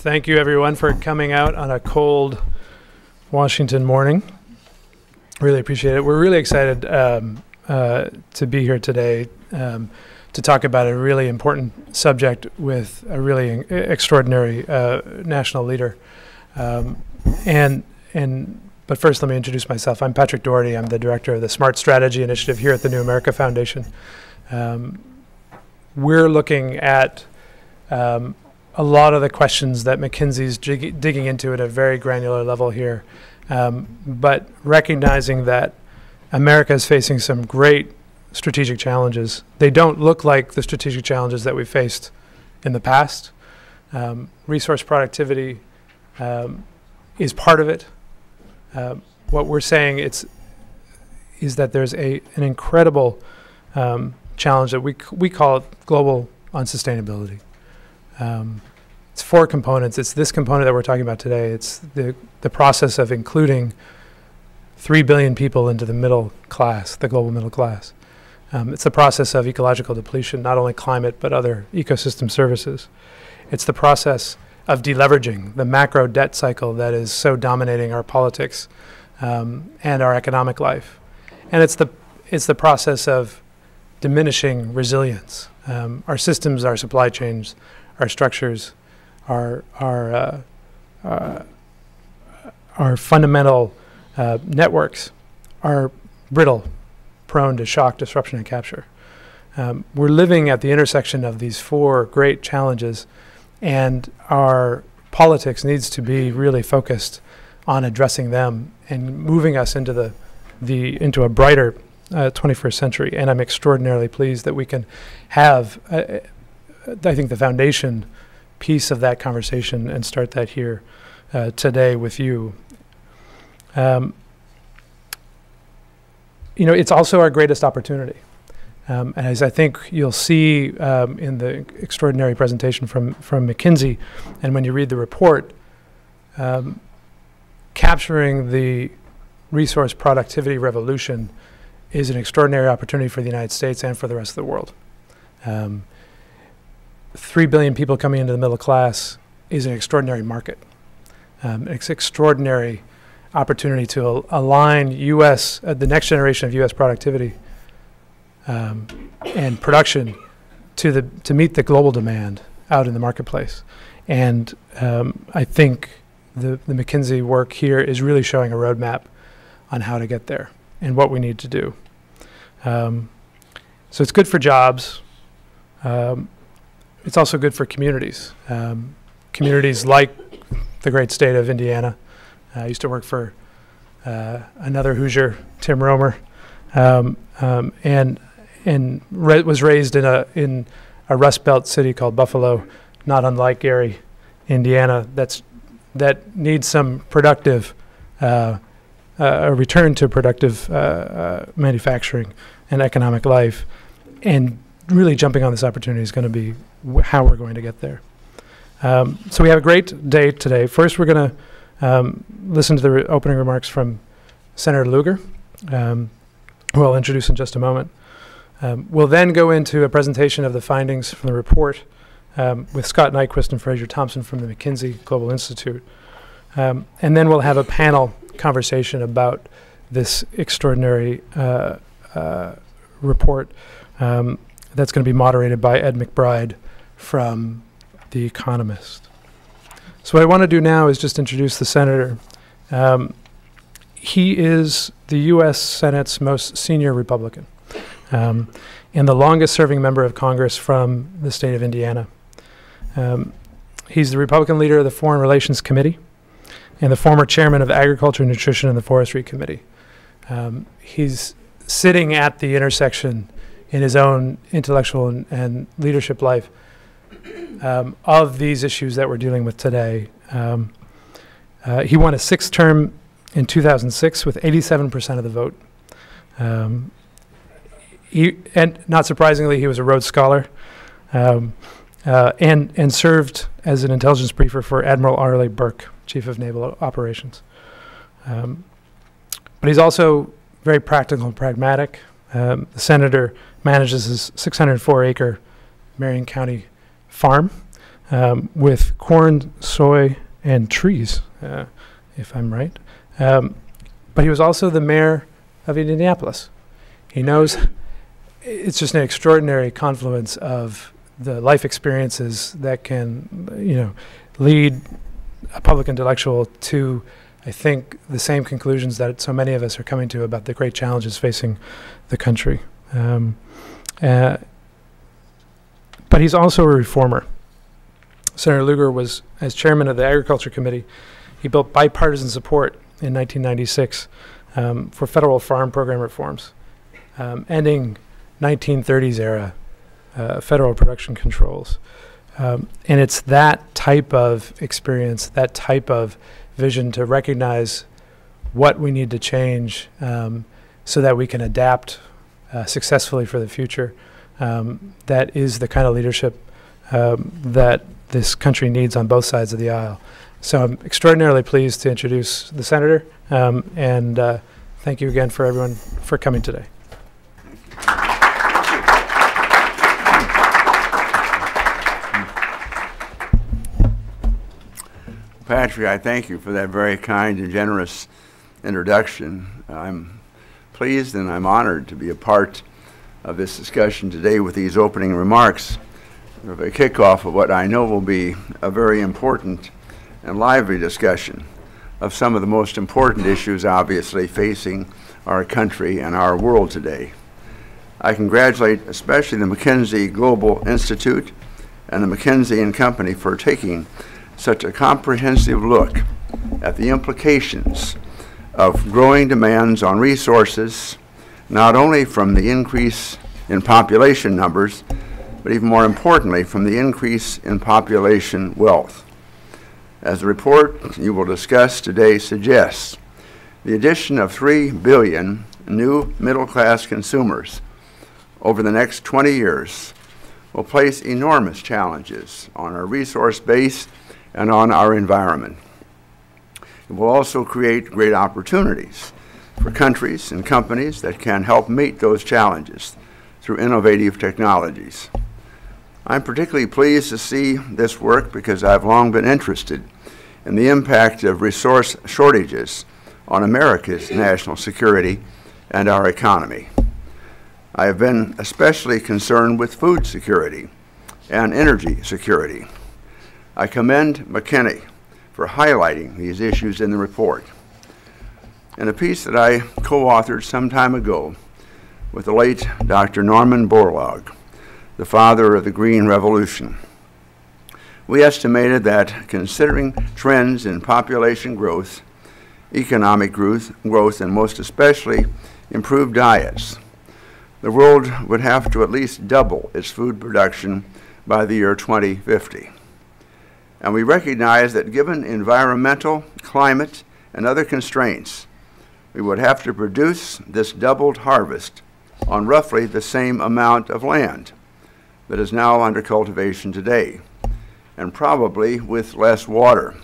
thank you everyone for coming out on a cold Washington morning. Really appreciate it. We're really excited um, uh, to be here today um, to talk about a really important subject with a really extraordinary uh, national leader. Um, and and but first, let me introduce myself. I'm Patrick Doherty. I'm the director of the Smart Strategy Initiative here at the New America Foundation. Um, we're looking at um, a lot of the questions that McKinsey's dig- digging into at a very granular level here, um, but recognizing that America is facing some great strategic challenges. They don't look like the strategic challenges that we faced in the past. Um, resource productivity um, is part of it. Uh, what we're saying it's is that there's a an incredible um, challenge that we we call it global unsustainability. Um, it's four components. It's this component that we're talking about today. It's the the process of including three billion people into the middle class, the global middle class. Um, it's the process of ecological depletion, not only climate but other ecosystem services. It's the process of deleveraging, the macro debt cycle that is so dominating our politics um, and our economic life, and it's the it's the process of diminishing resilience. Um, our systems, our supply chains, our structures, our our uh, uh, our fundamental uh, networks are brittle, prone to shock, disruption, and capture. Um, we're living at the intersection of these four great challenges, and our politics needs to be really focused on addressing them and moving us into the the into a brighter uh, 21st century. And I'm extraordinarily pleased that we can have, uh, uh, I think, the foundation piece of that conversation and start that here uh, today with you. Um, you know, it's also our greatest opportunity. Um, as I think you'll see um, in the extraordinary presentation from, from McKinsey, and when you read the report, um, capturing the resource productivity revolution is an extraordinary opportunity for the United States and for the rest of the world. Um, three billion people coming into the middle class is an extraordinary market. Um, it's extraordinary opportunity to al- align U.S. Uh, the next generation of U.S. productivity um, and production to the to meet the global demand out in the marketplace. And um, I think the the McKinsey work here is really showing a roadmap on how to get there and what we need to do. Um, so it's good for jobs. Um, it's also good for communities. Um, communities like the great state of Indiana. I used to work for uh, another Hoosier, Tim Roemer, um, um, and and re- was raised in a in a Rust Belt city called Buffalo, not unlike Gary, Indiana. That's that needs some productive, uh, uh, a return to productive uh, uh, manufacturing and economic life, and really jumping on this opportunity is going to be how we're going to get there. Um, so we have a great day today. First, we're going to um, listen to the re- opening remarks from Senator Lugar, um, who I'll introduce in just a moment. Um, we'll then go into a presentation of the findings from the report um, with Scott Nyquist and Fraser Thompson from the McKinsey Global Institute. Um, and then we'll have a panel conversation about this extraordinary uh, uh, report that's going to be moderated by Ed McBride from The Economist. So, what I want to do now is just introduce the senator. Um, he is the U.S. Senate's most senior Republican um, and the longest serving member of Congress from the state of Indiana. Um, he's the Republican leader of the Foreign Relations Committee and the former chairman of Agriculture, Nutrition, and the Forestry Committee. Um, he's sitting at the intersection in his own intellectual and, and leadership life um, of these issues that we're dealing with today. Um, uh, he won a sixth term in 2006 with 87% of the vote. Um, he, and not surprisingly, he was a Rhodes Scholar um, uh, and, and served as an intelligence briefer for Admiral Arleigh Burke, Chief of Naval Operations. Um, but he's also very practical and pragmatic. Um, the senator manages his 604 acre Marion County farm um, with corn, soy, and trees, uh, if I'm right. Um, but he was also the mayor of Indianapolis. He knows it's just an extraordinary confluence of the life experiences that can, you know, lead a public intellectual to, I think, the same conclusions that so many of us are coming to about the great challenges facing the country. Um, uh, but he's also a reformer. Senator Lugar was, as chairman of the Agriculture Committee, he built bipartisan support in 1996 um, for federal farm program reforms, um, ending 1930s era uh, federal production controls. Um, and it's that type of experience, that type of vision to recognize what we need to change um, so that we can adapt uh, successfully for the future. Um, that is the kind of leadership um, that this country needs on both sides of the aisle. So I'm extraordinarily pleased to introduce the senator, um, and uh, thank you again for everyone for coming today. Patrick, I thank you for that very kind and generous introduction. I'm pleased and I'm honored to be a part of this discussion today with these opening remarks of a kickoff of what I know will be a very important and lively discussion of some of the most important issues, obviously, facing our country and our world today. I congratulate especially the McKinsey Global Institute and the McKinsey and Company for taking such a comprehensive look at the implications of growing demands on resources, not only from the increase in population numbers, but even more importantly, from the increase in population wealth. As the report you will discuss today suggests, the addition of 3 billion new middle class consumers over the next 20 years will place enormous challenges on our resource base and on our environment. It will also create great opportunities for countries and companies that can help meet those challenges through innovative technologies. I'm particularly pleased to see this work because I've long been interested in the impact of resource shortages on America's national security and our economy. I have been especially concerned with food security and energy security. I commend McKinsey for highlighting these issues in the report. In a piece that I co-authored some time ago with the late Dr. Norman Borlaug, the father of the Green Revolution, we estimated that considering trends in population growth, economic growth, growth and most especially improved diets, the world would have to at least double its food production by the year 2050. And we recognize that given environmental, climate, and other constraints, we would have to produce this doubled harvest on roughly the same amount of land that is now under cultivation today, and probably with less water.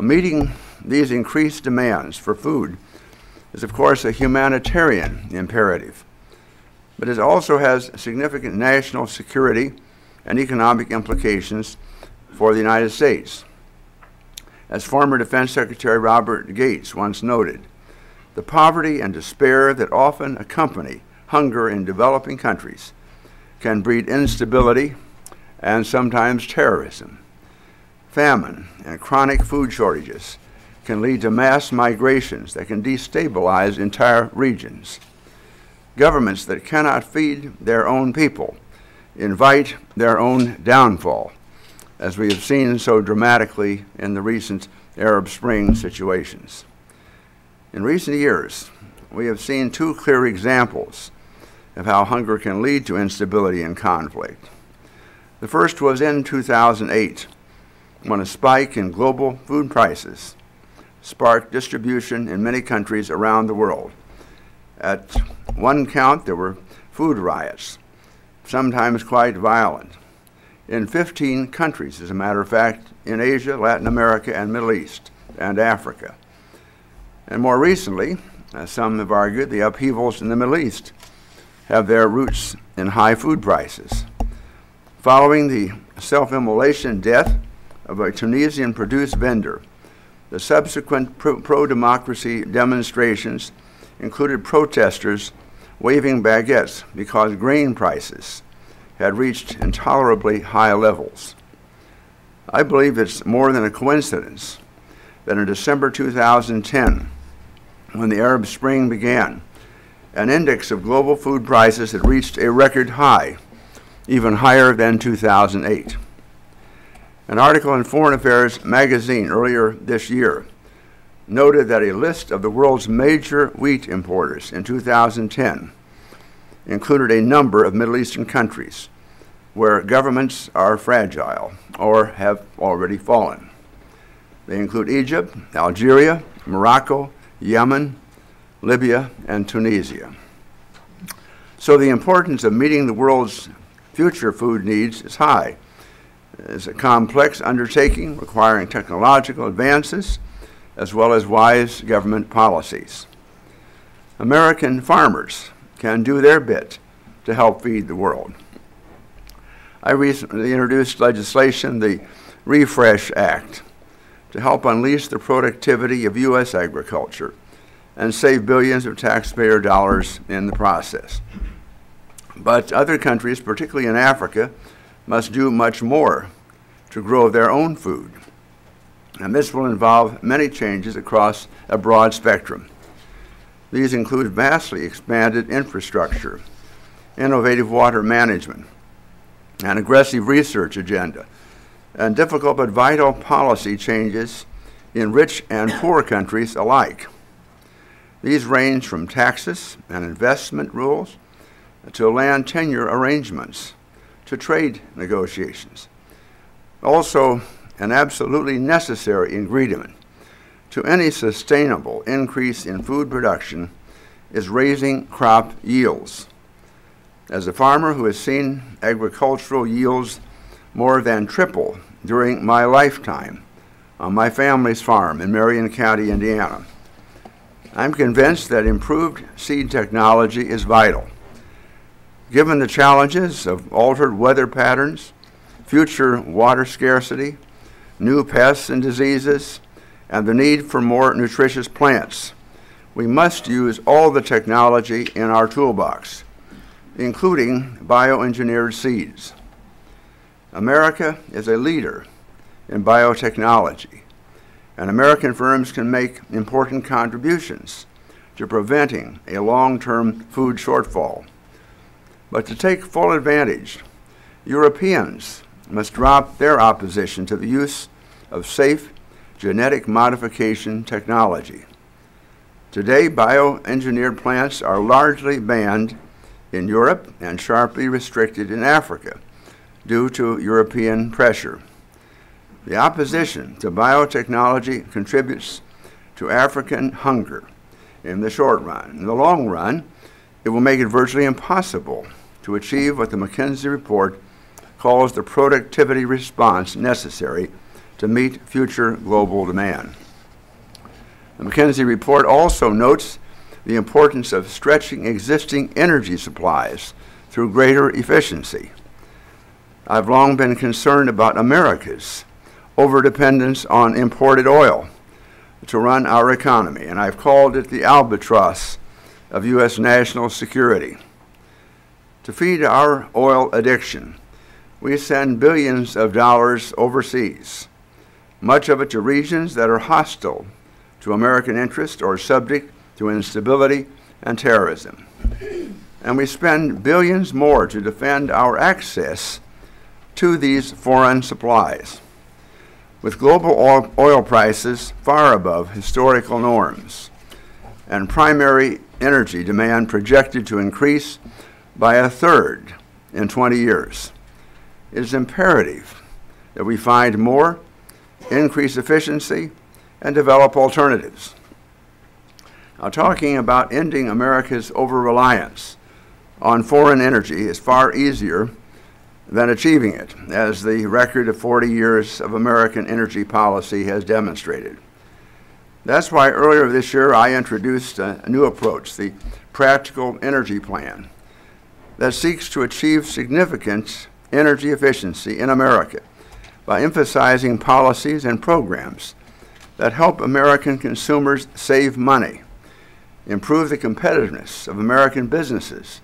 Meeting these increased demands for food is, of course, a humanitarian imperative, but it also has significant national security and economic implications for the United States. As former Defense Secretary Robert Gates once noted, the poverty and despair that often accompany hunger in developing countries can breed instability and sometimes terrorism. Famine and chronic food shortages can lead to mass migrations that can destabilize entire regions. Governments that cannot feed their own people invite their own downfall as we have seen so dramatically in the recent Arab Spring situations. In recent years, we have seen two clear examples of how hunger can lead to instability and conflict. The first was in 2008, when a spike in global food prices sparked distribution in many countries around the world. At one count, there were food riots, sometimes quite violent in 15 countries, as a matter of fact, in Asia, Latin America, and Middle East, and Africa. And more recently, as some have argued, the upheavals in the Middle East have their roots in high food prices. Following the self-immolation death of a Tunisian-produced vendor. The subsequent pro-democracy demonstrations included protesters waving baguettes because grain prices had reached intolerably high levels. I believe it's more than a coincidence that in December 2010, when the Arab Spring began, an index of global food prices had reached a record high, even higher than 2008. An article in Foreign Affairs magazine earlier this year noted that a list of the world's major wheat importers in 2010 included a number of Middle Eastern countries where governments are fragile or have already fallen. They include Egypt, Algeria, Morocco, Yemen, Libya, and Tunisia. So the importance of meeting the world's future food needs is high. It's a complex undertaking requiring technological advances as well as wise government policies. American farmers can do their bit to help feed the world. I recently introduced legislation, the Refresh Act, to help unleash the productivity of U.S. agriculture and save billions of taxpayer dollars in the process. But other countries, particularly in Africa, must do much more to grow their own food. And this will involve many changes across a broad spectrum. These include vastly expanded infrastructure, innovative water management, an aggressive research agenda, and difficult but vital policy changes in rich and poor countries alike. These range from taxes and investment rules to land tenure arrangements to trade negotiations. Also, an absolutely necessary ingredient to any sustainable increase in food production is raising crop yields. As a farmer who has seen agricultural yields more than triple during my lifetime on my family's farm in Marion County, Indiana, I'm convinced that improved seed technology is vital. Given the challenges of altered weather patterns, future water scarcity, new pests and diseases, and the need for more nutritious plants, we must use all the technology in our toolbox, including bioengineered seeds. America is a leader in biotechnology and American firms can make important contributions to preventing a long-term food shortfall. But to take full advantage, Europeans must drop their opposition to the use of safe genetic modification technology. Today, bioengineered plants are largely banned in Europe and sharply restricted in Africa due to European pressure. The opposition to biotechnology contributes to African hunger in the short run. In the long run, it will make it virtually impossible to achieve what the McKinsey report calls the productivity response necessary to meet future global demand. The McKinsey report also notes the importance of stretching existing energy supplies through greater efficiency. I've long been concerned about America's overdependence on imported oil to run our economy, and I've called it the albatross of U.S. national security. To feed our oil addiction, we send billions of dollars overseas, much of it to regions that are hostile to American interest or subject to instability and terrorism. And we spend billions more to defend our access to these foreign supplies with global oil prices far above historical norms and primary energy demand projected to increase by a third in 20 years. It is imperative that we find more, increase efficiency, and develop alternatives. Now, talking about ending America's over-reliance on foreign energy is far easier than achieving it, as the record of 40 years of American energy policy has demonstrated. That's why earlier this year I introduced a, new approach, the Practical Energy Plan, that seeks to achieve significant energy efficiency in America by emphasizing policies and programs that help American consumers save money, improve the competitiveness of American businesses,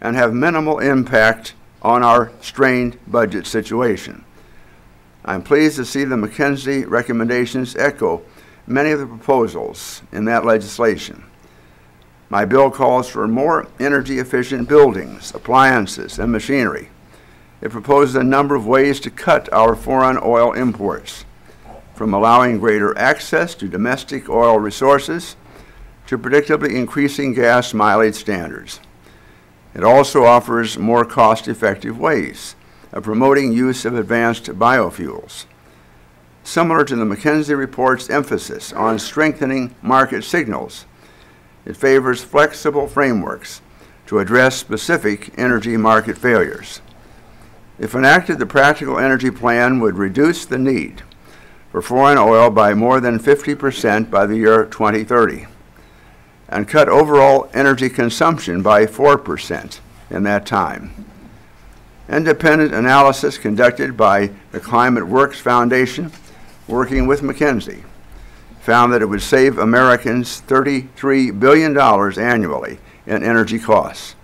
and have minimal impact on our strained budget situation. I'm pleased to see the McKinsey recommendations echo many of the proposals in that legislation. My bill calls for more energy efficient buildings, appliances, and machinery. It proposes a number of ways to cut our foreign oil imports, from allowing greater access to domestic oil resources to predictably increasing gas mileage standards. It also offers more cost effective ways of promoting use of advanced biofuels. Similar to the McKinsey report's emphasis on strengthening market signals, it favors flexible frameworks to address specific energy market failures. If enacted, the Practical Energy Plan would reduce the need for foreign oil by more than 50% by the year 2030 and cut overall energy consumption by 4% in that time. Independent analysis conducted by the ClimateWorks Foundation, working with McKinsey, found that it would save Americans $33 billion annually in energy costs.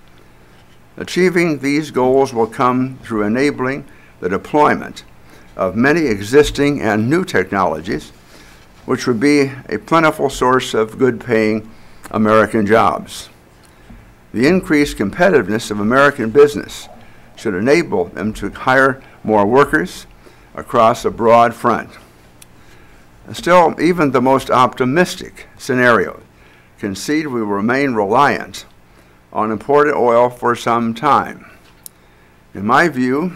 Achieving these goals will come through enabling the deployment of many existing and new technologies, which would be a plentiful source of good paying American jobs. The increased competitiveness of American business should enable them to hire more workers across a broad front. Still, even the most optimistic scenario concede we will remain reliant on imported oil for some time. In my view,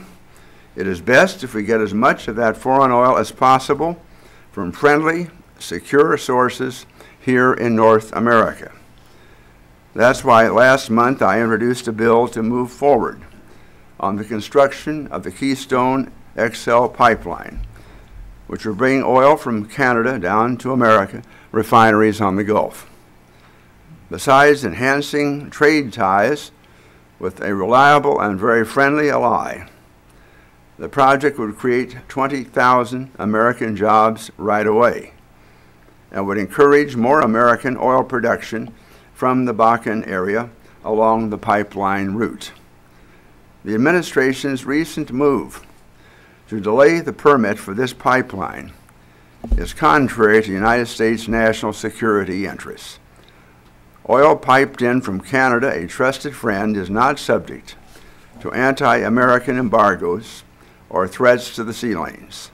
it is best if we get as much of that foreign oil as possible from friendly, secure sources here in North America. That's why last month I introduced a bill to move forward on the construction of the Keystone XL pipeline, which will bring oil from Canada down to America refineries on the Gulf. Besides enhancing trade ties with a reliable and very friendly ally, the project would create 20,000 American jobs right away and would encourage more American oil production from the Bakken area along the pipeline route. The administration's recent move to delay the permit for this pipeline is contrary to United States national security interests. Oil piped in from Canada, a trusted friend, is not subject to anti American embargoes or threats to the sea lanes.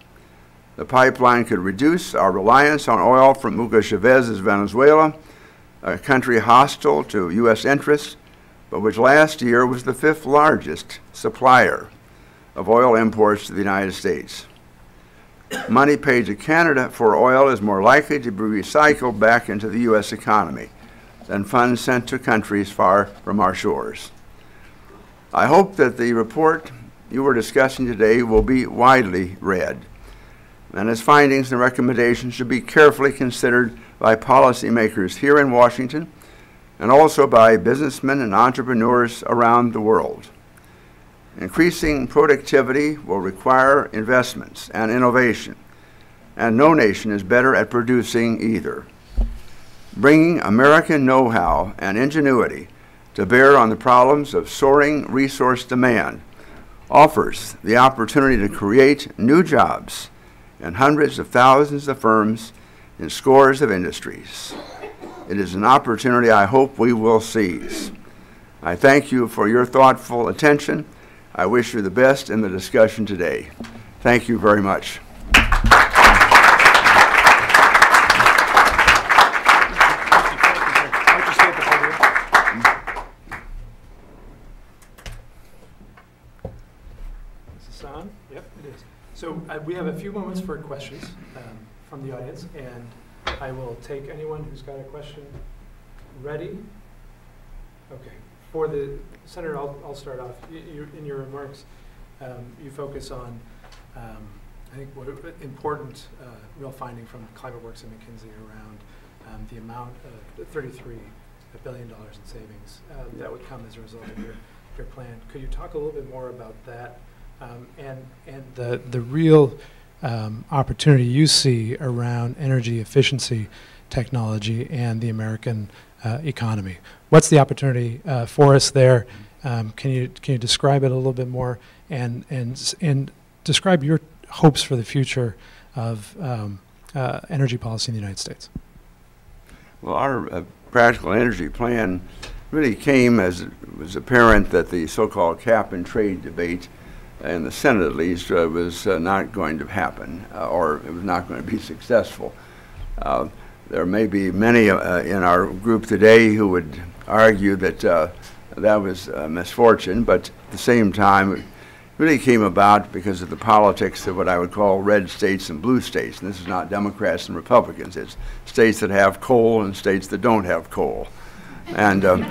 The pipeline could reduce our reliance on oil from Hugo Chavez's Venezuela, a country hostile to U.S. interests, but which last year was the fifth largest supplier of oil imports to the United States. Money paid to Canada for oil is more likely to be recycled back into the U.S. economy than funds sent to countries far from our shores. I hope that the report you are discussing today will be widely read, and its findings and recommendations should be carefully considered by policymakers here in Washington and also by businessmen and entrepreneurs around the world. Increasing productivity will require investments and innovation, and no nation is better at producing either. Bringing American know how and ingenuity to bear on the problems of soaring resource demand offers the opportunity to create new jobs in hundreds of thousands of firms in scores of industries. It is an opportunity I hope we will seize. I thank you for your thoughtful attention. I wish you the best in the discussion today. Thank you very much. Is this on? Yep, it is. So uh, we have a few moments for questions um, from the audience, and I will take anyone who's got a question ready. Okay, for the, Senator, I'll, I'll start off. Y- you- In your remarks, um, you focus on, um, I think, what important uh, real finding from Climate Works and McKinsey around um, the amount of $33 billion in savings um, that would come as a result of your, your plan. Could you talk a little bit more about that Um, and and the, the real um, opportunity you see around energy efficiency technology and the American uh, economy. What's the opportunity uh, for us there? Um, can you can you describe it a little bit more and and and describe your hopes for the future of um, uh, energy policy in the United States? Well, our uh, practical energy plan really came as it was apparent that the so-called cap and trade debate in the Senate at least uh, was uh, not going to happen uh, or it was not going to be successful. Uh, there may be many uh, in our group today who would argue that uh, that was a misfortune, but at the same time, it really came about because of the politics of what I would call red states and blue states. And this is not Democrats and Republicans. It's states that have coal and states that don't have coal. And um,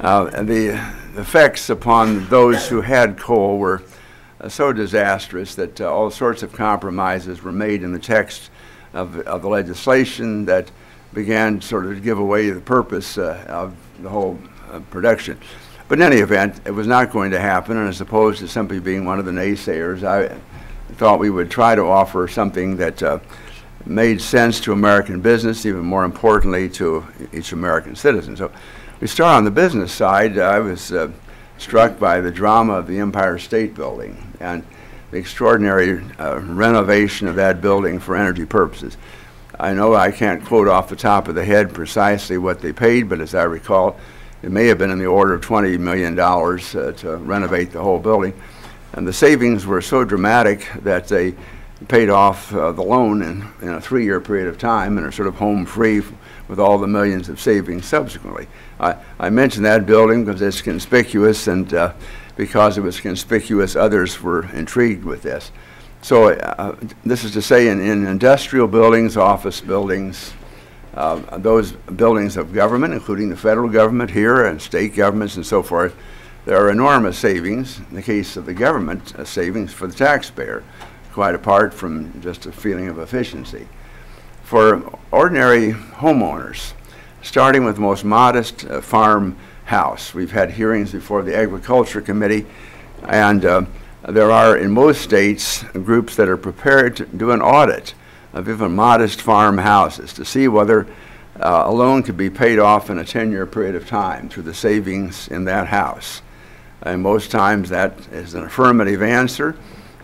and the effects upon those who had coal were so disastrous that uh, all sorts of compromises were made in the text of, of the legislation that began sort of to give away the purpose uh, of the whole uh, production. But in any event, it was not going to happen, and as opposed to simply being one of the naysayers, I thought we would try to offer something that uh, made sense to American business, even more importantly to each American citizen. So we start on the business side. I was uh, struck by the drama of the Empire State Building and the extraordinary uh, renovation of that building for energy purposes. I know I can't quote off the top of the head precisely what they paid, but as I recall, it may have been in the order of $20 million uh, to renovate the whole building. And the savings were so dramatic that they paid off uh, the loan in, in a three-year period of time and are sort of home free with all the millions of savings subsequently. I, I mentioned that building because it's conspicuous and uh, because it was conspicuous, others were intrigued with this. So uh, this is to say in, in industrial buildings, office buildings, uh, those buildings of government, including the federal government here and state governments and so forth, there are enormous savings, in the case of the government, uh, savings for the taxpayer, quite apart from just a feeling of efficiency. For ordinary homeowners, starting with the most modest uh, farm house, we've had hearings before the Agriculture Committee, and uh, there are in most states groups that are prepared to do an audit of even modest farm houses to see whether uh, a loan could be paid off in a 10-year period of time through the savings in that house. And most times that is an affirmative answer,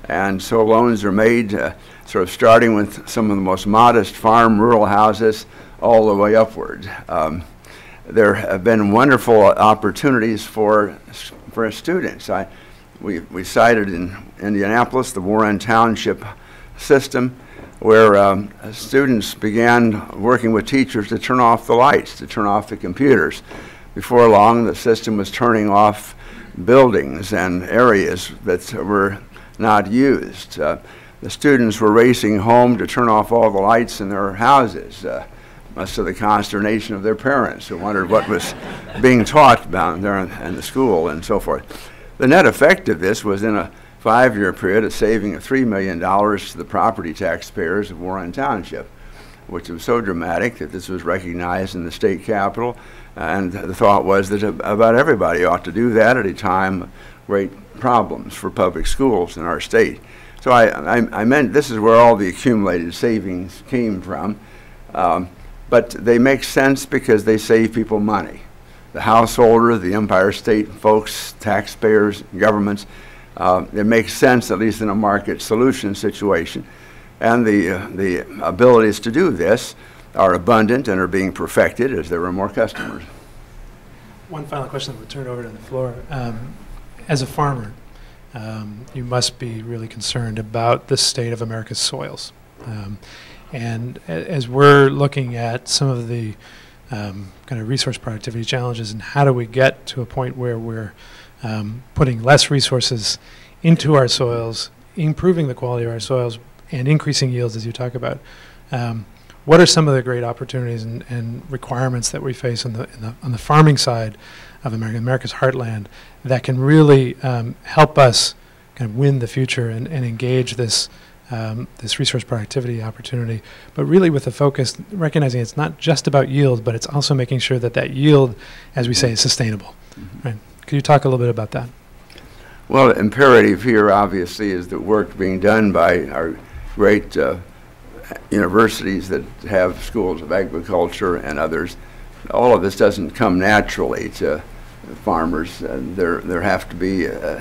and so loans are made uh, sort of starting with some of the most modest farm rural houses all the way upward. Um, there have been wonderful opportunities for, for students. I, we, we cited in Indianapolis the Warren Township system where um, students began working with teachers to turn off the lights, to turn off the computers. Before long, the system was turning off buildings and areas that were not used. Uh, the students were racing home to turn off all the lights in their houses, uh, much to the consternation of their parents who wondered what was being taught down there in, in the school and so forth. The net effect of this was in a five-year period a saving of $3 million to the property taxpayers of Warren Township, which was so dramatic that this was recognized in the state capitol. And the thought was that about everybody ought to do that at a time of great problems for public schools in our state. So I, I, I meant this is where all the accumulated savings came from. Um, but they make sense because they save people money. The householder, the Empire State folks, taxpayers, governments, uh, it makes sense, at least in a market solution situation. And the, uh, the abilities to do this are abundant and are being perfected as there are more customers. One final question that we'll turn over to the floor. Um, as a farmer, um, you must be really concerned about the state of America's soils. Um, and as we're looking at some of the um, kind of resource productivity challenges and how do we get to a point where we're um, putting less resources into our soils, improving the quality of our soils, and increasing yields, as you talk about. Um, what are some of the great opportunities and, and requirements that we face on the, the on the farming side of America, America's heartland, that can really um, help us kind of win the future and, and engage this um, this resource productivity opportunity, but really with a focus, recognizing it's not just about yield, but it's also making sure that that yield, as we say, is sustainable. Right? Could you talk a little bit about that? Well, imperative here, obviously, is the work being done by our great uh, universities that have schools of agriculture and others. All of this doesn't come naturally to farmers. Uh, there, there have to be uh,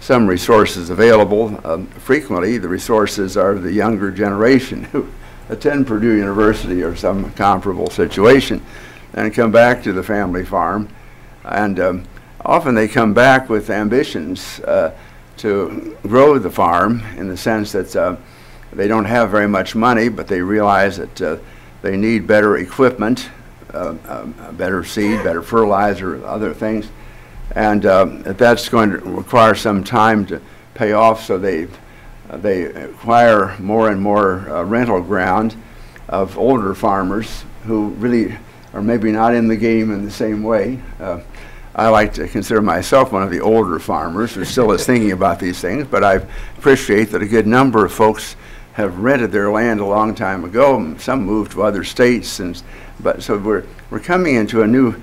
some resources available. Um, frequently, the resources are the younger generation who attend Purdue University or some comparable situation and come back to the family farm. And um, often they come back with ambitions uh, to grow the farm in the sense that uh, they don't have very much money, but they realize that uh, they need better equipment, better seed, better fertilizer, other things. And um, that's going to require some time to pay off, so they, uh, they acquire more and more uh, rental ground of older farmers who really are maybe not in the game in the same way. Uh, I like to consider myself one of the older farmers who still is thinking about these things, but I appreciate that a good number of folks have rented their land a long time ago. Some moved to other states, and but so we're we're coming into a new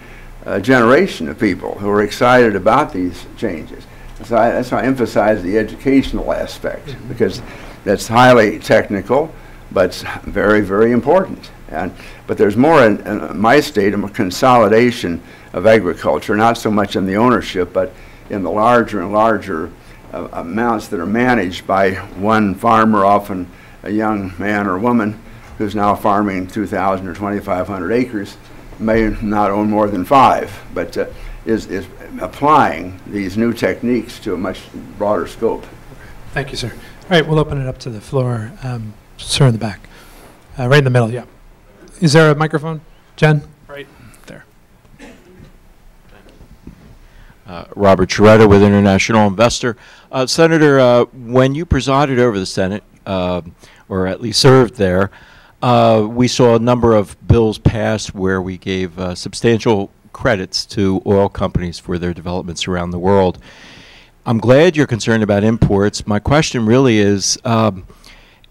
uh, generation of people who are excited about these changes. So I, that's why I emphasize the educational aspect mm-hmm. because that's highly technical, but very very important. And but there's more in, in my state of a consolidation of agriculture, not so much in the ownership, but in the larger and larger uh, amounts that are managed by one farmer, often a young man or woman who's now farming 2,000 or 2,500 acres may not own more than five, but uh, is, is applying these new techniques to a much broader scope. Thank you, sir. All right, we'll open it up to the floor. Um, sir in the back. Uh, right in the middle, yeah. Is there a microphone? Jen? Right there. Uh, Robert Sheretta with International Investor. Uh, Senator, uh, when you presided over the Senate, uh, or at least served there, uh, we saw a number of bills passed where we gave uh, substantial credits to oil companies for their developments around the world. I'm glad you're concerned about imports. My question really is um,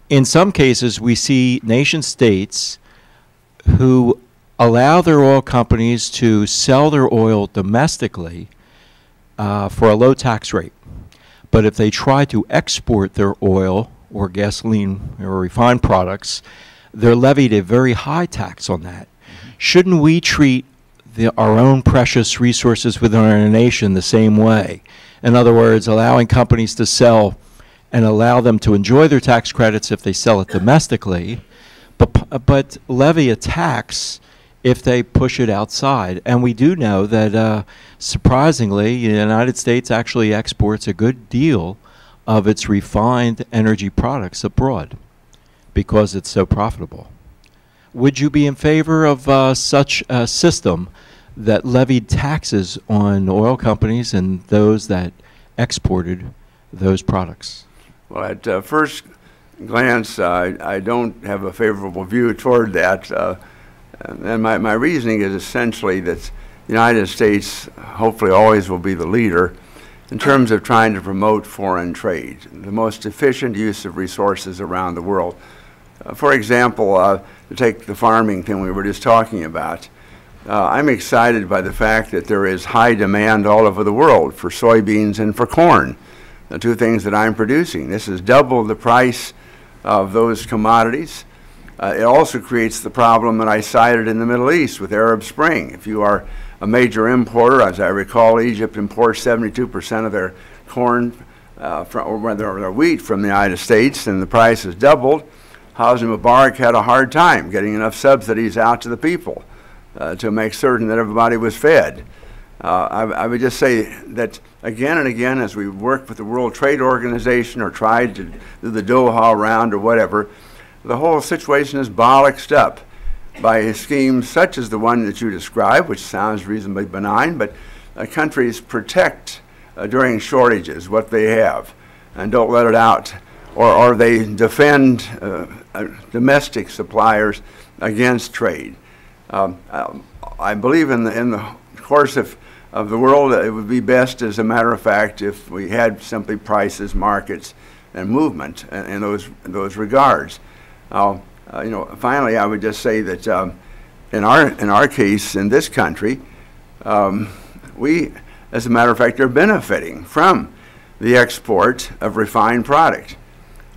in some cases, we see nation states who allow their oil companies to sell their oil domestically uh, for a low tax rate. But if they try to export their oil or gasoline or refined products, they're levied a very high tax on that. Shouldn't we treat the, our own precious resources within our nation the same way? In other words, allowing companies to sell and allow them to enjoy their tax credits if they sell it domestically, but, but levy a tax if they push it outside. And we do know that, uh, surprisingly, the United States actually exports a good deal of its refined energy products abroad because it's so profitable. Would you be in favor of uh, such a system that levied taxes on oil companies and those that exported those products? Well, at uh, first glance, uh, I don't have a favorable view toward that. Uh, and my, my reasoning is essentially that the United States hopefully always will be the leader in terms of trying to promote foreign trade, the most efficient use of resources around the world. Uh, for example, uh, to take the farming thing we were just talking about, uh, I'm excited by the fact that there is high demand all over the world for soybeans and for corn, the two things that I'm producing. This is double the price of those commodities. Uh, it also creates the problem that I cited in the Middle East with Arab Spring. If you are a major importer. As I recall, Egypt imports 72% of their corn uh, from, or their, wheat from the United States, and the price has doubled. Hosni Mubarak had a hard time getting enough subsidies out to the people uh, to make certain that everybody was fed. Uh, I, I, would just say that again and again, as we work with the World Trade Organization or tried to do the Doha round or whatever, the whole situation is bollocksed up by schemes such as the one that you describe, which sounds reasonably benign, but uh, countries protect uh, during shortages what they have and don't let it out, or, or they defend uh, uh domestic suppliers against trade. Um, I believe in the, in the course of, of the world, it would be best, as a matter of fact, if we had simply prices, markets, and movement in, those, in those regards. Uh, you know, finally, I would just say that um, in our in our case in this country, um, we, as a matter of fact, are benefiting from the export of refined product.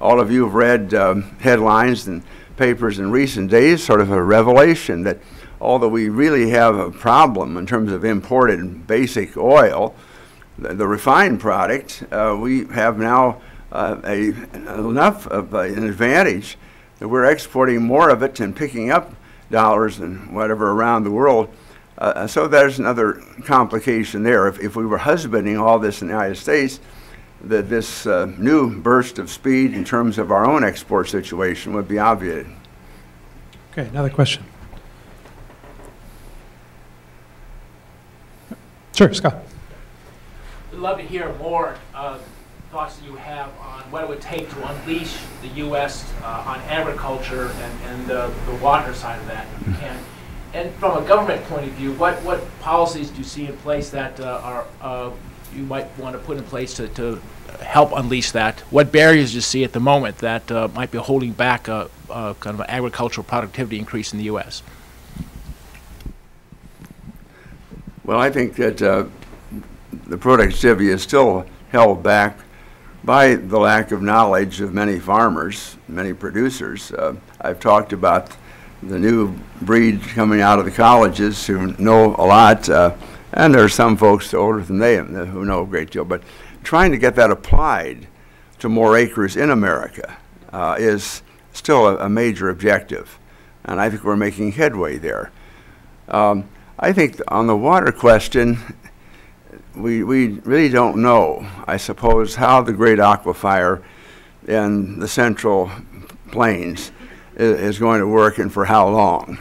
All of you have read um, headlines and papers in recent days, sort of a revelation that although we really have a problem in terms of imported basic oil, the, the refined product, uh, we have now uh, a, enough of an advantage that we're exporting more of it and picking up dollars and whatever around the world. Uh, so there's another complication there. If, if we were husbanding all this in the United States, that this uh, new burst of speed in terms of our own export situation would be obviated. Okay, another question. Sure, Scott. We'd love to hear more uh, thoughts that you have on what it would take to unleash the U.S. Uh, on agriculture and, and uh, the water side of that, can. And from a government point of view, what, what policies do you see in place that uh, are uh, you might want to put in place to, to help unleash that? What barriers do you see at the moment that uh, might be holding back a, a kind of agricultural productivity increase in the U.S.? Well, I think that uh, the productivity is still held back by the lack of knowledge of many farmers, many producers. Uh, I've talked about the new breed coming out of the colleges who know a lot, uh, and there are some folks older than they who know a great deal, but trying to get that applied to more acres in America uh, is still a, a, major objective, and I think we're making headway there. Um, I think on the water question, we, we really don't know, I suppose, how the great aquifer in the central plains is, is going to work and for how long.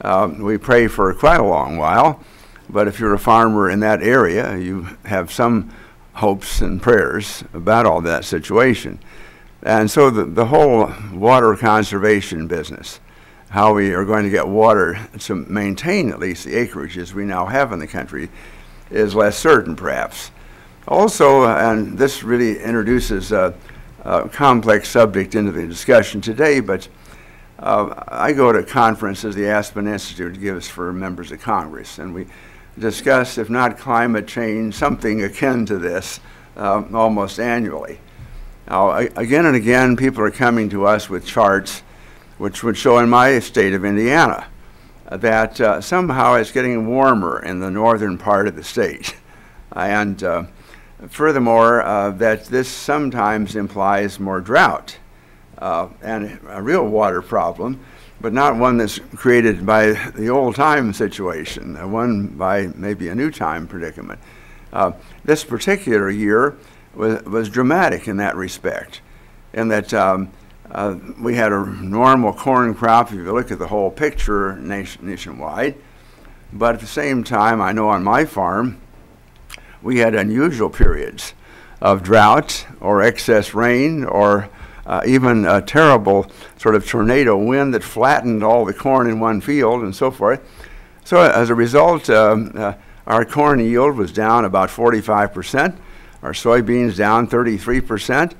Um, we pray for quite a long while, but if you're a farmer in that area, you have some hopes and prayers about all that situation. And so the, the whole water conservation business, how we are going to get water to maintain at least the acreages we now have in the country, is less certain, perhaps. Also, and this really introduces a, a complex subject into the discussion today, but uh, I go to conferences the Aspen Institute gives for members of Congress, and we discuss, if not climate change, something akin to this uh, almost annually. Now, again and again, people are coming to us with charts which would show in my state of Indiana that uh, somehow it's getting warmer in the northern part of the state. And uh, furthermore, uh, that this sometimes implies more drought uh, and a real water problem, but not one that's created by the old time situation, one by maybe a new time predicament. Uh, this particular year was, was dramatic in that respect, in that um, uh, we had a normal corn crop if you look at the whole picture nation, nationwide. But at the same time, I know on my farm, we had unusual periods of drought or excess rain or uh, even a terrible sort of tornado wind that flattened all the corn in one field and so forth. So as a result, um, uh, our corn yield was down about 45%, our soybeans down 33%,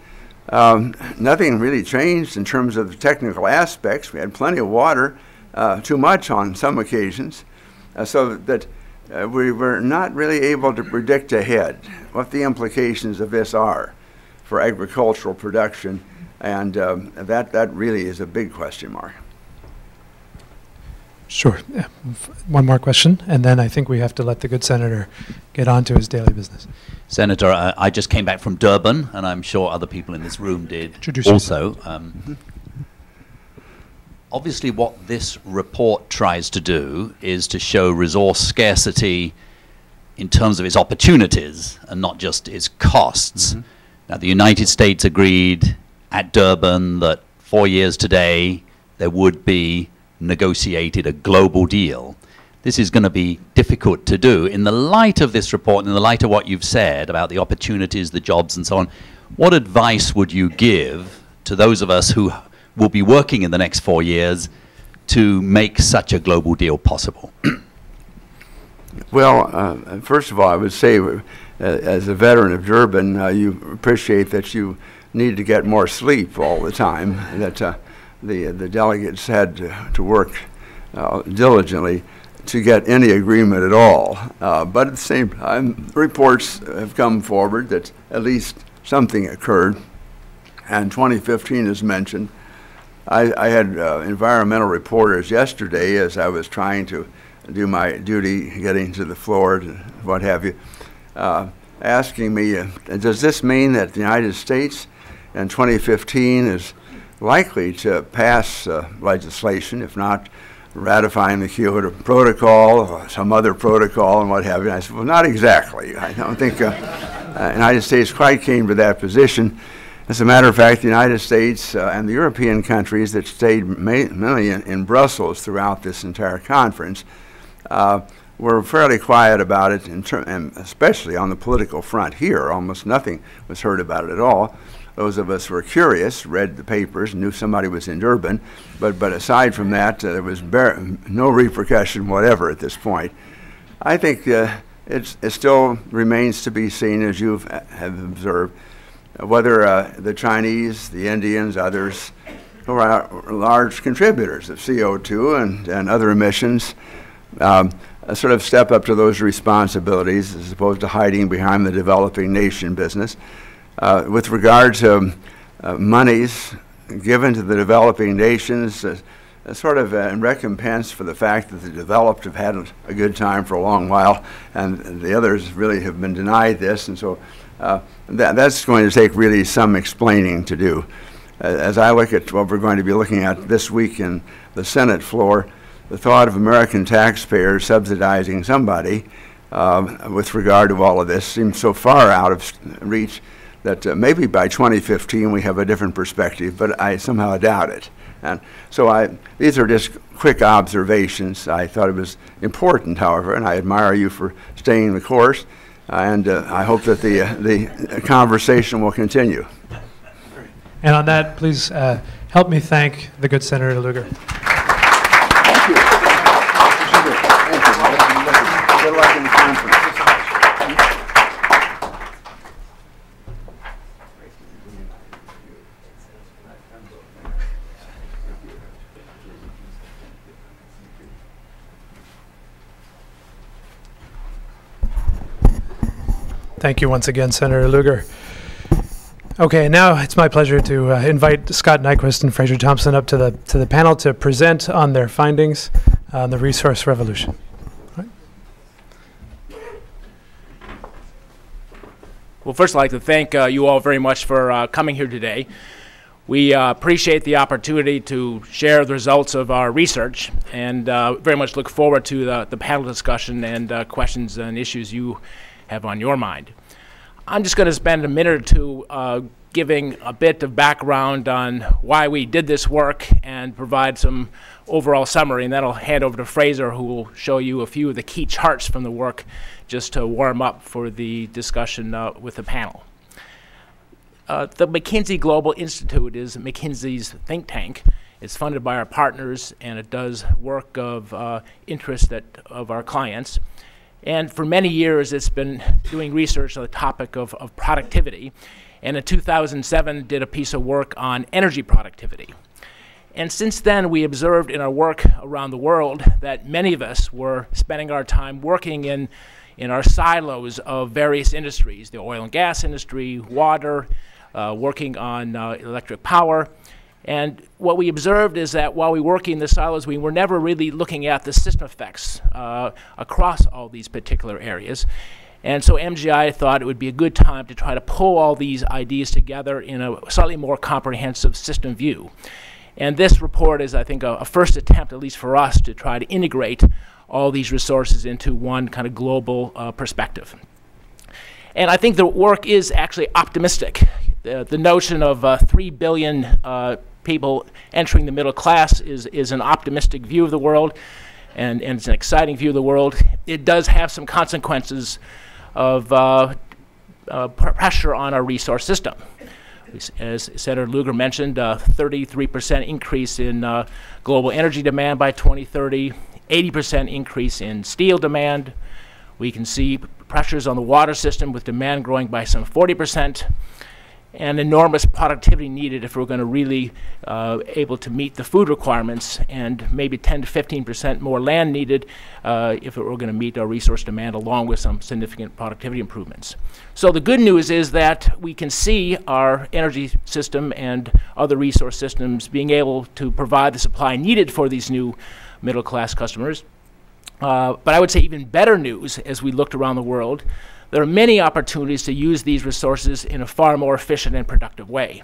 um, nothing really changed in terms of technical aspects. We had plenty of water, uh, too much on some occasions, uh, so that uh, we were not really able to predict ahead what the implications of this are for agricultural production, and um, that, that really is a big question mark. Sure. One more question, and then I think we have to let the good senator get on to his daily business. Senator, I, I just came back from Durban, and I'm sure other people in this room did Introduce also. Um, obviously, what this report tries to do is to show resource scarcity in terms of its opportunities and not just its costs. Mm -hmm. Now, the United States agreed at Durban that four years today there would be negotiated a global deal. This is going to be difficult to do. In the light of this report, in the light of what you've said about the opportunities, the jobs, and so on, what advice would you give to those of us who will be working in the next four years to make such a global deal possible? well, uh, first of all, I would say, uh, as a veteran of Durban, uh, you appreciate that you need to get more sleep all the time. That uh, the, the delegates had to, to work uh, diligently to get any agreement at all. Uh, but at the same time, reports have come forward that at least something occurred, and 2015 is mentioned. I, I had uh, environmental reporters yesterday as I was trying to do my duty, getting to the floor, what have you, uh, asking me, uh, does this mean that the United States in 2015 is likely to pass uh, legislation, if not ratifying the Kyoto Protocol, or some other protocol, and what have you? And I said, well, not exactly. I don't think uh, the United States quite came to that position. As a matter of fact, the United States uh, and the European countries that stayed mainly in, in Brussels throughout this entire conference uh, were fairly quiet about it, and especially on the political front here. Almost nothing was heard about it at all. Those of us who were curious read the papers, knew somebody was in Durban, but, but aside from that, uh, there was no repercussion whatever at this point. I think uh, it still remains to be seen, as you have observed, whether uh, the Chinese, the Indians, others, who are large contributors of CO2 and, and other emissions, um, sort of step up to those responsibilities as opposed to hiding behind the developing nation business. Uh, with regard to uh, monies given to the developing nations, uh, sort of in recompense for the fact that the developed have had a good time for a long while, and the others really have been denied this, and so uh, that, that's going to take really some explaining to do. As I look at what we're going to be looking at this week in the Senate floor, the thought of American taxpayers subsidizing somebody uh, with regard to all of this seems so far out of reach that uh, maybe by 2015 we have a different perspective, but I somehow doubt it. And so I, these are just quick observations. I thought it was important, however, and I admire you for staying the course and uh, I hope that the, uh, the conversation will continue. And on that, please uh, help me thank the good Senator Lugar. Thank you. Thank you. Good luck in the conference. Thank you once again, Senator Lugar. Okay, now it's my pleasure to uh, invite Scott Nyquist and Fraser Thompson up to the to the panel to present on their findings on the resource revolution. Well, first, I'd like to thank uh, you all very much for uh, coming here today. We uh, appreciate the opportunity to share the results of our research and uh, very much look forward to the, the panel discussion and uh, questions and issues you have on your mind. I'm just going to spend a minute or two uh, giving a bit of background on why we did this work and provide some overall summary, and then I'll hand over to Fraser, who will show you a few of the key charts from the work just to warm up for the discussion uh, with the panel. Uh, the McKinsey Global Institute is McKinsey's think tank. It's funded by our partners, and it does work of uh, interest that, of our clients. And for many years, it's been doing research on the topic of, of productivity. And in 2007, did a piece of work on energy productivity. And since then, we observed in our work around the world that many of us were spending our time working in, in our silos of various industries the oil and gas industry, water, uh, working on uh, electric power, and what we observed is that while we were working in the silos, we were never really looking at the system effects uh, across all these particular areas. And so MGI thought it would be a good time to try to pull all these ideas together in a slightly more comprehensive system view. And this report is, I think, a, a, first attempt, at least for us, to try to integrate all these resources into one kind of global uh, perspective. And I think the work is actually optimistic. The, the notion of uh, 3 billion uh, people entering the middle class is, is an optimistic view of the world, and, and it's an exciting view of the world. It does have some consequences of uh, uh, pressure on our resource system. As Senator Lugar mentioned, 33% uh, increase in uh, global energy demand by 2030, 80% increase in steel demand. We can see pressures on the water system with demand growing by some 40%. And enormous productivity needed if we're going to really uh, able to meet the food requirements and maybe 10 to 15 percent more land needed uh, if we're going to meet our resource demand along with some significant productivity improvements. So the good news is that we can see our energy system and other resource systems being able to provide the supply needed for these new middle class customers. Uh, but I would say even better news as we looked around the world there are many opportunities to use these resources in a far more efficient and productive way.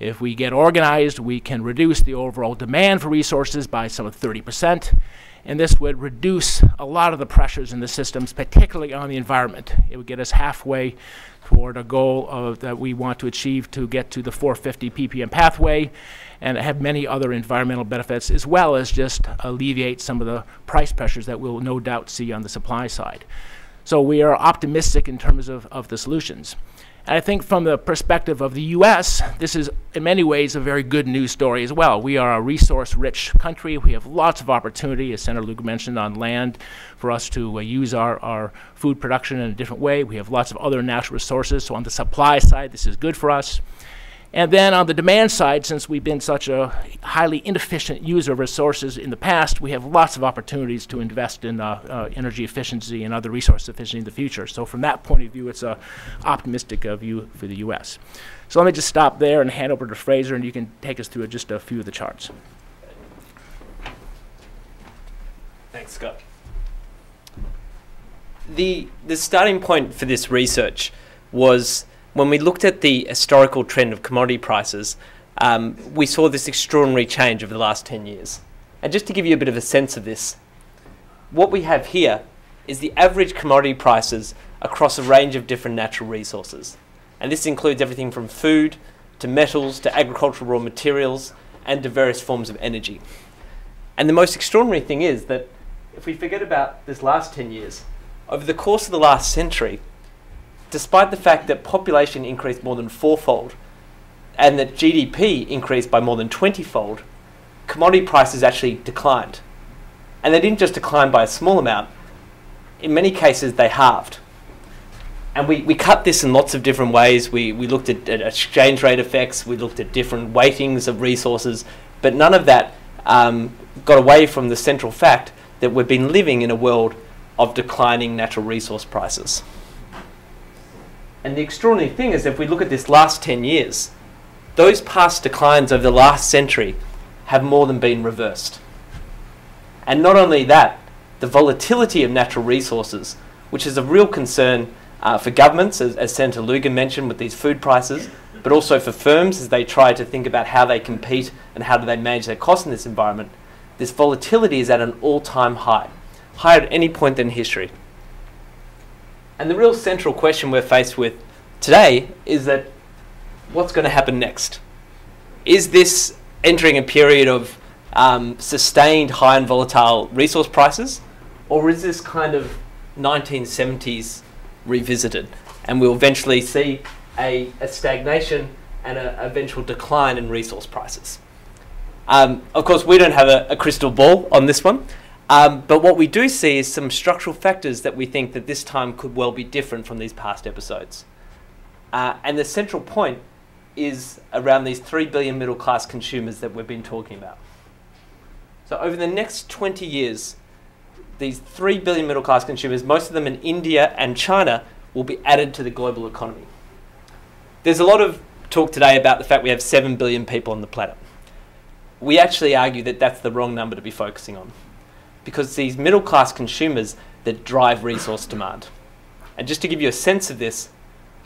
If we get organized, we can reduce the overall demand for resources by some 30%, and this would reduce a lot of the pressures in the systems, particularly on the environment. It would get us halfway toward a goal of, that we want to achieve to get to the 450 ppm pathway and have many other environmental benefits as well as just alleviate some of the price pressures that we'll no doubt see on the supply side. So we are optimistic in terms of, of the solutions. And I think from the perspective of the U.S., this is in many ways a very good news story as well. We are a resource-rich country. We have lots of opportunity, as Senator Lugar mentioned, on land for us to uh, use our, our food production in a different way. We have lots of other natural resources. So on the supply side, this is good for us. And then on the demand side, since we've been such a highly inefficient user of resources in the past, we have lots of opportunities to invest in uh, uh, energy efficiency and other resource efficiency in the future. So from that point of view, it's an optimistic uh, view for the U.S. So let me just stop there and hand over to Fraser, and you can take us through just a few of the charts. Thanks, Scott. The, the starting point for this research was when we looked at the historical trend of commodity prices, um, we saw this extraordinary change over the last 10 years. And just to give you a bit of a sense of this, what we have here is the average commodity prices across a range of different natural resources. And this includes everything from food to metals to agricultural raw materials and to various forms of energy. And the most extraordinary thing is that if we forget about this last 10 years, over the course of the last century, despite the fact that population increased more than fourfold and that GDP increased by more than 20 fold, commodity prices actually declined. And they didn't just decline by a small amount, in many cases, they halved. And we, we cut this in lots of different ways. We, we looked at, at exchange rate effects, we looked at different weightings of resources, but none of that um, got away from the central fact that we've been living in a world of declining natural resource prices. And the extraordinary thing is, if we look at this last 10 years, those past declines over the last century have more than been reversed. And not only that, the volatility of natural resources, which is a real concern uh, for governments, as, as Senator Lugar mentioned with these food prices, but also for firms as they try to think about how they compete and how do they manage their costs in this environment, this volatility is at an all-time high, higher at any point in history. And the real central question we're faced with today is that what's going to happen next? Is this entering a period of um, sustained high and volatile resource prices, or is this kind of 1970s revisited? And we'll eventually see a, a stagnation and an eventual decline in resource prices. Um, of course, we don't have a, a crystal ball on this one, um, but what we do see is some structural factors that we think that this time could well be different from these past episodes. Uh, and the central point is around these 3 billion middle class consumers that we've been talking about. So over the next 20 years, these 3 billion middle class consumers, most of them in India and China, will be added to the global economy. There's a lot of talk today about the fact we have 7 billion people on the planet. We actually argue that that's the wrong number to be focusing on because these middle class consumers that drive resource demand. And just to give you a sense of this,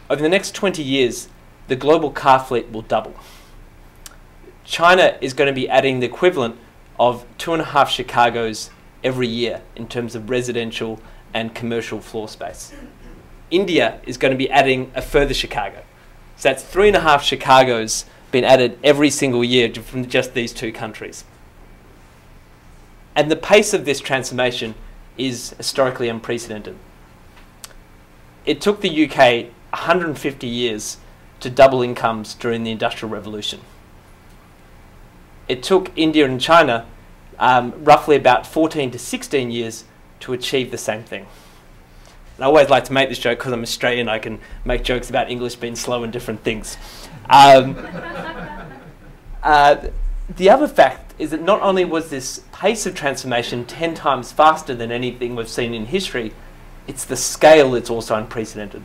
over the next 20 years, the global car fleet will double. China is going to be adding the equivalent of two and a half Chicagos every year in terms of residential and commercial floor space. India is going to be adding a further Chicago. So that's three and a half Chicagos being added every single year from just these two countries. And the pace of this transformation is historically unprecedented. It took the UK 150 years to double incomes during the Industrial Revolution. It took India and China um, roughly about 14 to 16 years to achieve the same thing. And I always like to make this joke because I'm Australian. I can make jokes about English being slow and different things. Um, uh, the other fact is that not only was this pace of transformation 10 times faster than anything we've seen in history, it's the scale that's also unprecedented.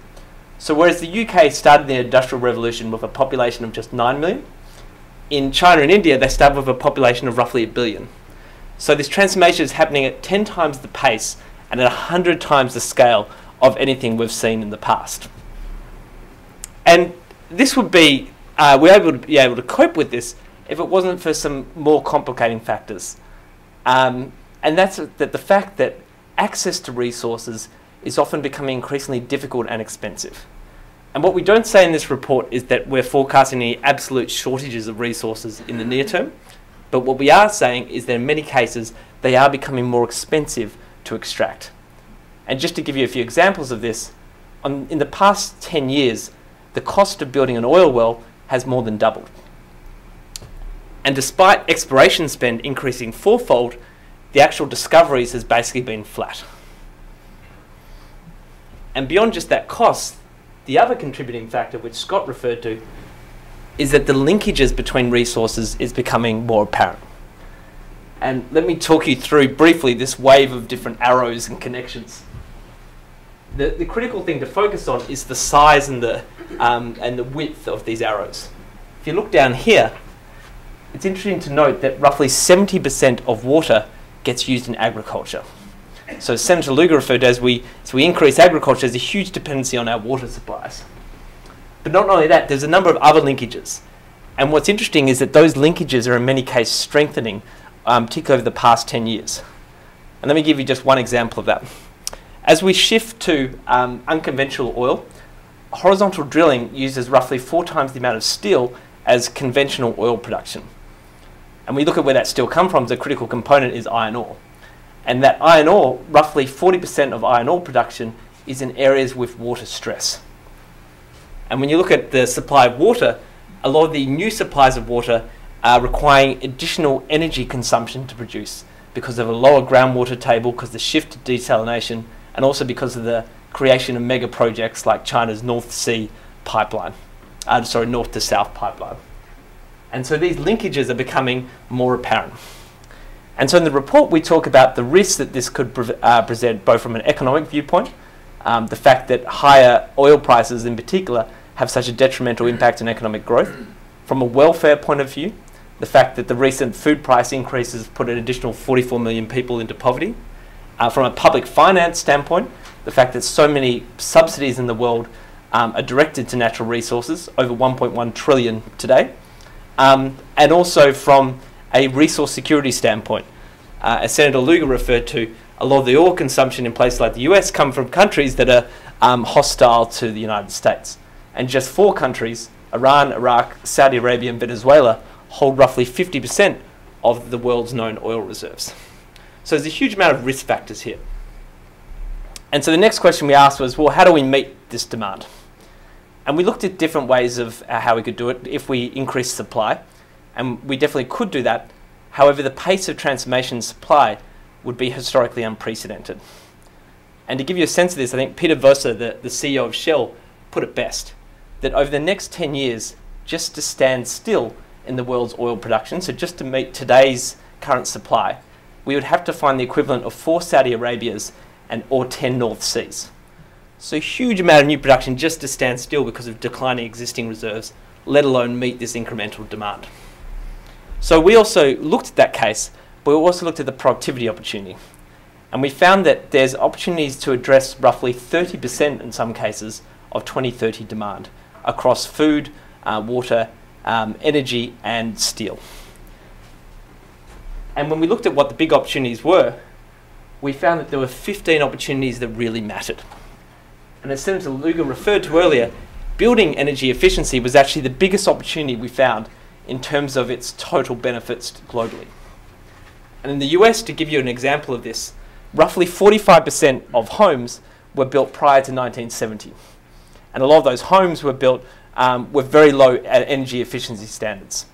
So whereas the UK started the Industrial Revolution with a population of just 9 million, in China and India they started with a population of roughly a billion. So this transformation is happening at 10 times the pace and at 100 times the scale of anything we've seen in the past. And this would be, uh, we're able to be able to cope with this if it wasn't for some more complicating factors. Um, and that's that the fact that access to resources is often becoming increasingly difficult and expensive. And what we don't say in this report is that we're forecasting any absolute shortages of resources in the near term. But what we are saying is that in many cases, they are becoming more expensive to extract. And just to give you a few examples of this, on, in the past 10 years, the cost of building an oil well has more than doubled. And despite exploration spend increasing fourfold, the actual discoveries has basically been flat. And beyond just that cost, the other contributing factor, which Scott referred to, is that the linkages between resources is becoming more apparent. And let me talk you through briefly this wave of different arrows and connections. The, the critical thing to focus on is the size and the, um, and the width of these arrows. If you look down here, it's interesting to note that roughly 70% of water gets used in agriculture. So Senator Lugar referred to as we, as we increase agriculture, there's a huge dependency on our water supplies. But not only that, there's a number of other linkages. And what's interesting is that those linkages are in many cases strengthening, um, particularly over the past 10 years. And let me give you just one example of that. As we shift to um, unconventional oil, horizontal drilling uses roughly four times the amount of steel as conventional oil production. And we look at where that steel comes from, the critical component is iron ore. And that iron ore, roughly 40% of iron ore production is in areas with water stress. And when you look at the supply of water, a lot of the new supplies of water are requiring additional energy consumption to produce because of a lower groundwater table, because of the shift to desalination, and also because of the creation of mega projects like China's North Sea pipeline, uh, sorry, North to South pipeline. And so these linkages are becoming more apparent. And so in the report, we talk about the risks that this could pre uh, present both from an economic viewpoint, um, the fact that higher oil prices in particular have such a detrimental impact on economic growth, from a welfare point of view, the fact that the recent food price increases put an additional 44 million people into poverty, uh, from a public finance standpoint, the fact that so many subsidies in the world um, are directed to natural resources, over 1.1 trillion today, um, and also from a resource security standpoint. Uh, as Senator Lugar referred to, a lot of the oil consumption in places like the US come from countries that are um, hostile to the United States. And just four countries, Iran, Iraq, Saudi Arabia, and Venezuela, hold roughly 50% of the world's known oil reserves. So there's a huge amount of risk factors here. And so the next question we asked was, well, how do we meet this demand? And we looked at different ways of uh, how we could do it if we increase supply, and we definitely could do that. However, the pace of transformation supply would be historically unprecedented. And to give you a sense of this, I think Peter Voser, the, the CEO of Shell, put it best that over the next 10 years, just to stand still in the world's oil production, so just to meet today's current supply, we would have to find the equivalent of four Saudi Arabias and or 10 North Seas. So huge amount of new production just to stand still because of declining existing reserves, let alone meet this incremental demand. So we also looked at that case, but we also looked at the productivity opportunity. And we found that there's opportunities to address roughly 30% in some cases of 2030 demand across food, uh, water, um, energy, and steel. And when we looked at what the big opportunities were, we found that there were 15 opportunities that really mattered. And as Senator Lugar referred to earlier, building energy efficiency was actually the biggest opportunity we found in terms of its total benefits globally. And in the US, to give you an example of this, roughly 45% of homes were built prior to 1970. And a lot of those homes were built um, with very low energy efficiency standards.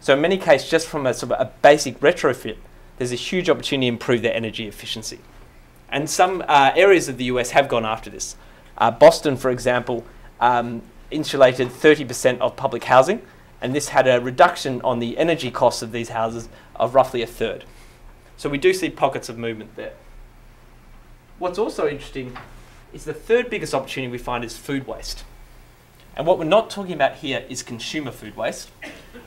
So in many cases, just from a, sort of a basic retrofit, there's a huge opportunity to improve their energy efficiency. And some uh, areas of the US have gone after this. Uh, Boston, for example, um, insulated 30% of public housing, and this had a reduction on the energy costs of these houses of roughly a third. So we do see pockets of movement there. What's also interesting is the third biggest opportunity we find is food waste. And what we're not talking about here is consumer food waste,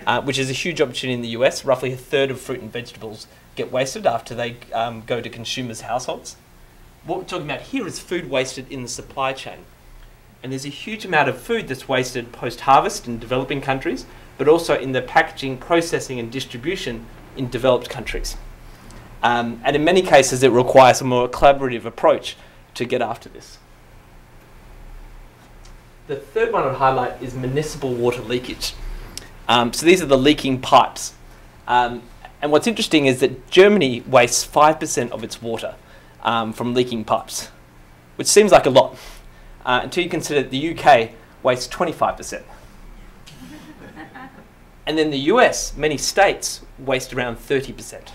uh, which is a huge opportunity in the US. Roughly a third of fruit and vegetables get wasted after they um, go to consumers' households. What we're talking about here is food wasted in the supply chain. And there's a huge amount of food that's wasted post harvest in developing countries, but also in the packaging, processing, and distribution in developed countries. Um, and in many cases, it requires a more collaborative approach to get after this. The third one I'd highlight is municipal water leakage. Um, so these are the leaking pipes. Um, and what's interesting is that Germany wastes 5% of its water um, from leaking pipes, which seems like a lot uh, until you consider that the UK wastes 25%. and then the US, many states, waste around 30%.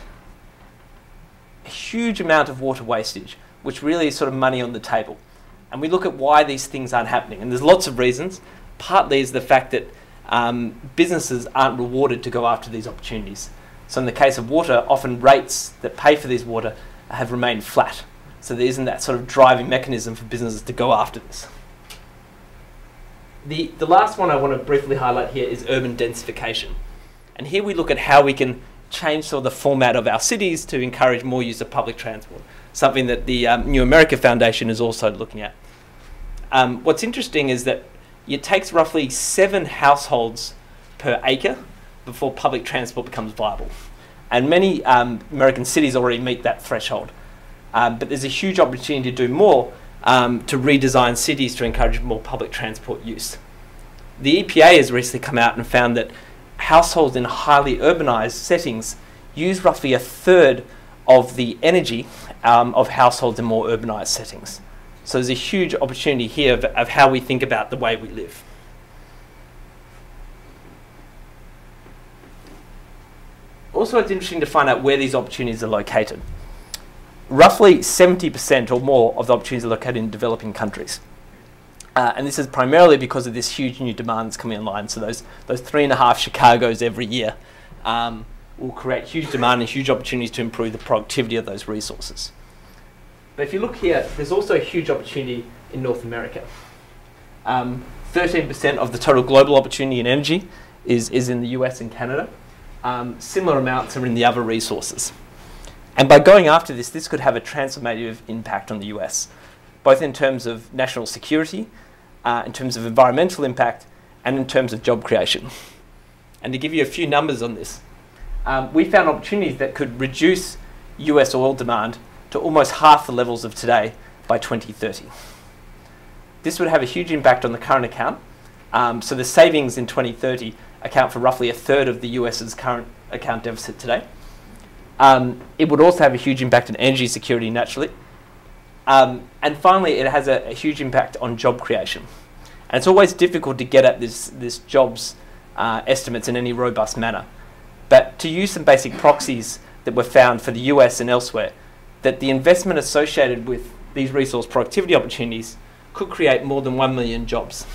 A huge amount of water wastage, which really is sort of money on the table. And we look at why these things aren't happening. And there's lots of reasons. Partly is the fact that um, businesses aren't rewarded to go after these opportunities. So in the case of water, often rates that pay for these water have remained flat. So there isn't that sort of driving mechanism for businesses to go after this. The, the last one I want to briefly highlight here is urban densification. And here we look at how we can change sort of the format of our cities to encourage more use of public transport, something that the um, New America Foundation is also looking at. Um, what's interesting is that it takes roughly seven households per acre before public transport becomes viable. And many um, American cities already meet that threshold. Um, but there's a huge opportunity to do more um, to redesign cities to encourage more public transport use. The EPA has recently come out and found that households in highly urbanized settings use roughly a third of the energy um, of households in more urbanized settings. So there's a huge opportunity here of, of how we think about the way we live. Also, it's interesting to find out where these opportunities are located. Roughly 70% or more of the opportunities are located in developing countries. Uh, and this is primarily because of this huge new demand that's coming online. So those, those three and a half Chicagos every year um, will create huge demand and huge opportunities to improve the productivity of those resources. But if you look here, there's also a huge opportunity in North America. 13% um, of the total global opportunity in energy is, is in the US and Canada um, similar amounts are in the other resources. And by going after this, this could have a transformative impact on the US, both in terms of national security, uh, in terms of environmental impact, and in terms of job creation. And to give you a few numbers on this, um, we found opportunities that could reduce US oil demand to almost half the levels of today by 2030. This would have a huge impact on the current account. Um, so the savings in 2030 account for roughly a third of the US's current account deficit today. Um, it would also have a huge impact on energy security naturally. Um, and finally, it has a, a, huge impact on job creation. And it's always difficult to get at this, this jobs uh, estimates in any robust manner. But to use some basic proxies that were found for the US and elsewhere, that the investment associated with these resource productivity opportunities could create more than 1 million jobs.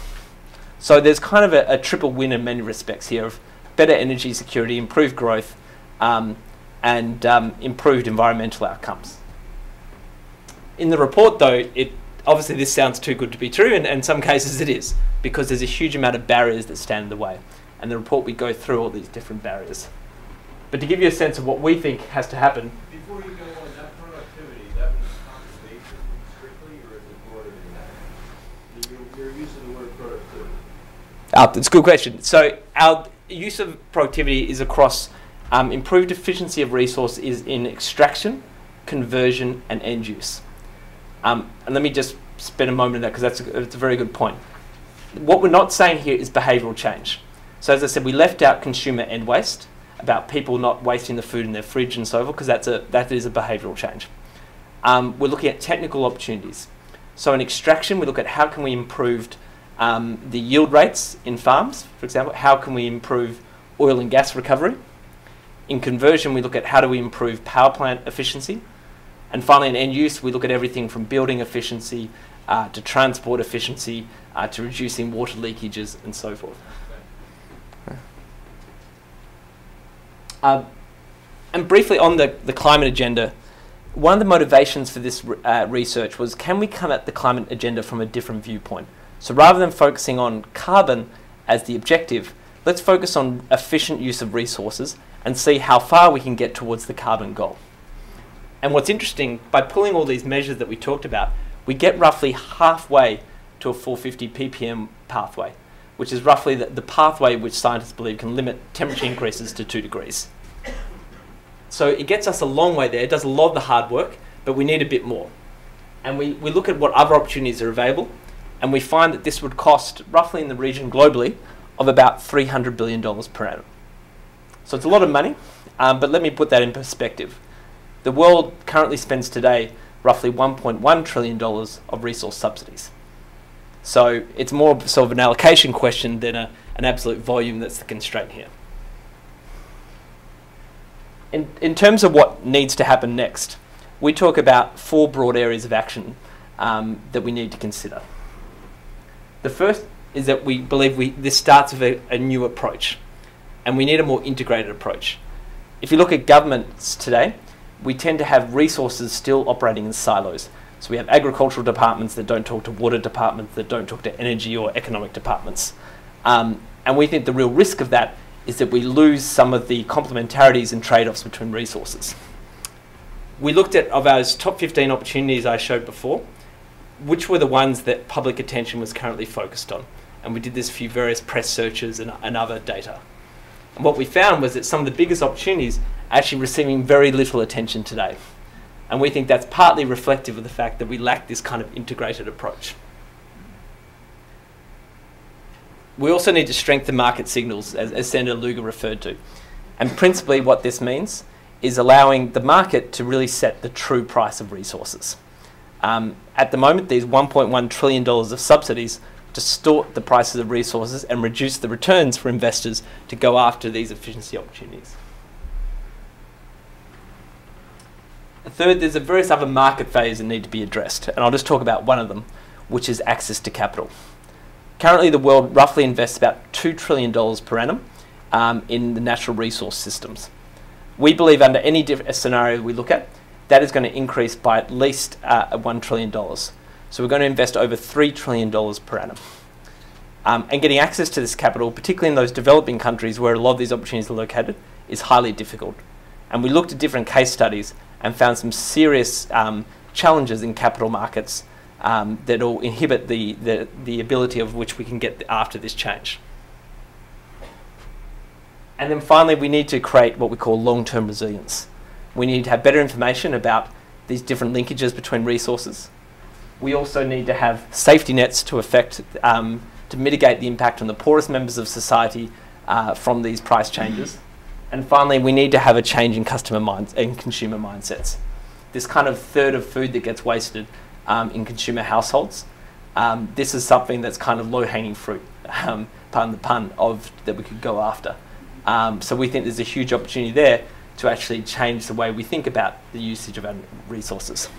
So there's kind of a, a, triple win in many respects here of better energy security, improved growth, um, and um, improved environmental outcomes. In the report, though, it obviously this sounds too good to be true, and in some cases it is, because there's a huge amount of barriers that stand in the way. And the report we go through all these different barriers. But to give you a sense of what we think has to happen. Before you go on, that productivity, that was conservation strictly, or is it broader than that? Your, your use of the word productivity. Uh, it's a good question. So our use of productivity is across um, improved efficiency of resource is in extraction, conversion, and end use. Um, and let me just spend a moment on that because that's, a, that's a very good point. What we're not saying here is behavioural change. So as I said, we left out consumer end waste about people not wasting the food in their fridge and so forth because that's a, that is a behavioural change. Um, we're looking at technical opportunities. So in extraction, we look at how can we improve um, the yield rates in farms, for example, how can we improve oil and gas recovery? In conversion, we look at how do we improve power plant efficiency. And finally, in end use, we look at everything from building efficiency uh, to transport efficiency uh, to reducing water leakages and so forth. Um, and briefly on the, the climate agenda, one of the motivations for this uh, research was can we come at the climate agenda from a different viewpoint? So rather than focusing on carbon as the objective, let's focus on efficient use of resources and see how far we can get towards the carbon goal. And what's interesting, by pulling all these measures that we talked about, we get roughly halfway to a 450 ppm pathway, which is roughly the, the pathway which scientists believe can limit temperature increases to 2 degrees. So it gets us a long way there, it does a lot of the hard work, but we need a bit more. And we, we look at what other opportunities are available, and we find that this would cost roughly in the region globally of about $300 billion per annum. So it's a lot of money, um, but let me put that in perspective. The world currently spends today roughly $1.1 trillion of resource subsidies. So it's more sort of an allocation question than a, an absolute volume that's the constraint here. In, in terms of what needs to happen next, we talk about four broad areas of action um, that we need to consider. The first is that we believe we, this starts with a, a new approach, and we need a more integrated approach. If you look at governments today, we tend to have resources still operating in silos. So we have agricultural departments that don't talk to water departments, that don't talk to energy or economic departments. Um, and we think the real risk of that is that we lose some of the complementarities and trade-offs between resources. We looked at, of our top 15 opportunities I showed before, which were the ones that public attention was currently focused on. And we did this through various press searches and, and other data. And what we found was that some of the biggest opportunities are actually receiving very little attention today. And we think that's partly reflective of the fact that we lack this kind of integrated approach. We also need to strengthen market signals, as, as Senator Lugar referred to. And principally, what this means is allowing the market to really set the true price of resources. Um, at the moment, these $1.1 trillion of subsidies distort the prices of resources and reduce the returns for investors to go after these efficiency opportunities. Third, there's a various other market failures that need to be addressed, and I'll just talk about one of them, which is access to capital. Currently, the world roughly invests about $2 trillion per annum um, in the natural resource systems. We believe under any scenario we look at, that is going to increase by at least uh, $1 trillion. So we're going to invest over $3 trillion per annum. Um, and getting access to this capital, particularly in those developing countries where a lot of these opportunities are located, is highly difficult. And we looked at different case studies and found some serious um, challenges in capital markets um, that will inhibit the, the, the ability of which we can get after this change. And then finally, we need to create what we call long-term resilience. We need to have better information about these different linkages between resources. We also need to have safety nets to affect, um, to mitigate the impact on the poorest members of society uh, from these price changes. And finally, we need to have a change in customer minds and consumer mindsets. This kind of third of food that gets wasted um, in consumer households. Um, this is something that's kind of low-hanging fruit, um, pardon the pun, of that we could go after. Um, so we think there's a huge opportunity there to actually change the way we think about the usage of our resources.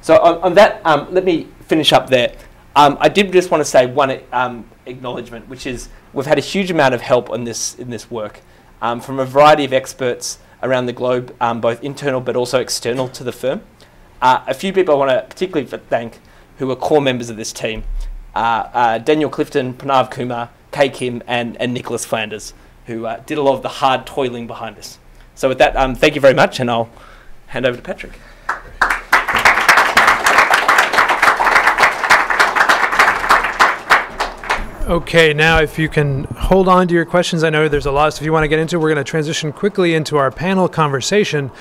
So on, on that, um, let me finish up there. Um, I did just want to say one acknowledgement, which is we've had a huge amount of help on this in this work from a variety of experts around the globe, both internal but also external to the firm. Uh, a few people I want to particularly thank who are core members of this team. Uh, uh, Daniel Clifton, Pranav Kumar, Kay Kim, and, and Nicholas Flanders, who uh, did a lot of the hard toiling behind us. So with that, um, thank you very much, and I'll hand over to Patrick. Okay, now if you can hold on to your questions, I know there's a lot of stuff you want to get into. We're going to transition quickly into our panel conversation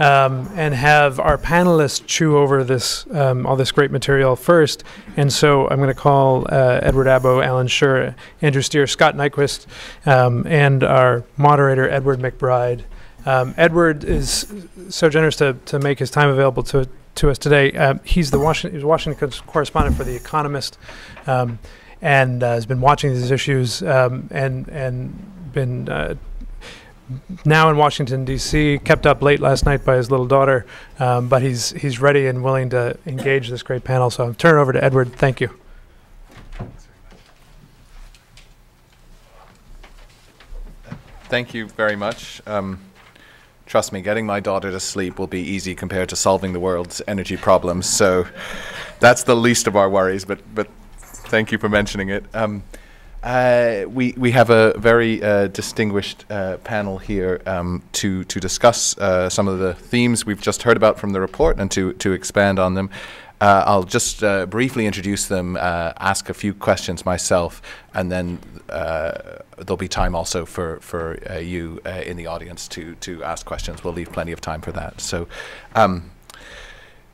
um, and have our panelists chew over this um, all this great material first. And so I'm going to call uh, Edward Abbo, Alan Scher, Andrew Steer, Scott Nyquist, um, and our moderator Edward McBride. Um, Edward is so generous to, to make his time available to to us today. Uh, he's the Washington, he's Washington correspondent for The Economist, um, and uh, has been watching these issues um, and and been uh, now in Washington D.C. Kept up late last night by his little daughter, um, but he's he's ready and willing to engage this great panel. So I'm turning it over to Edward. Thank you. Thank you very much. Um, trust me, getting my daughter to sleep will be easy compared to solving the world's energy problems. So that's the least of our worries. But but thank you for mentioning it. Um, uh, we we have a very uh, distinguished uh, panel here um, to to discuss uh, some of the themes we've just heard about from the report and to to expand on them. Uh, I'll just uh, briefly introduce them, uh, ask a few questions myself, and then uh, there'll be time also for for uh, you uh, in the audience to to ask questions. We'll leave plenty of time for that. So. Um,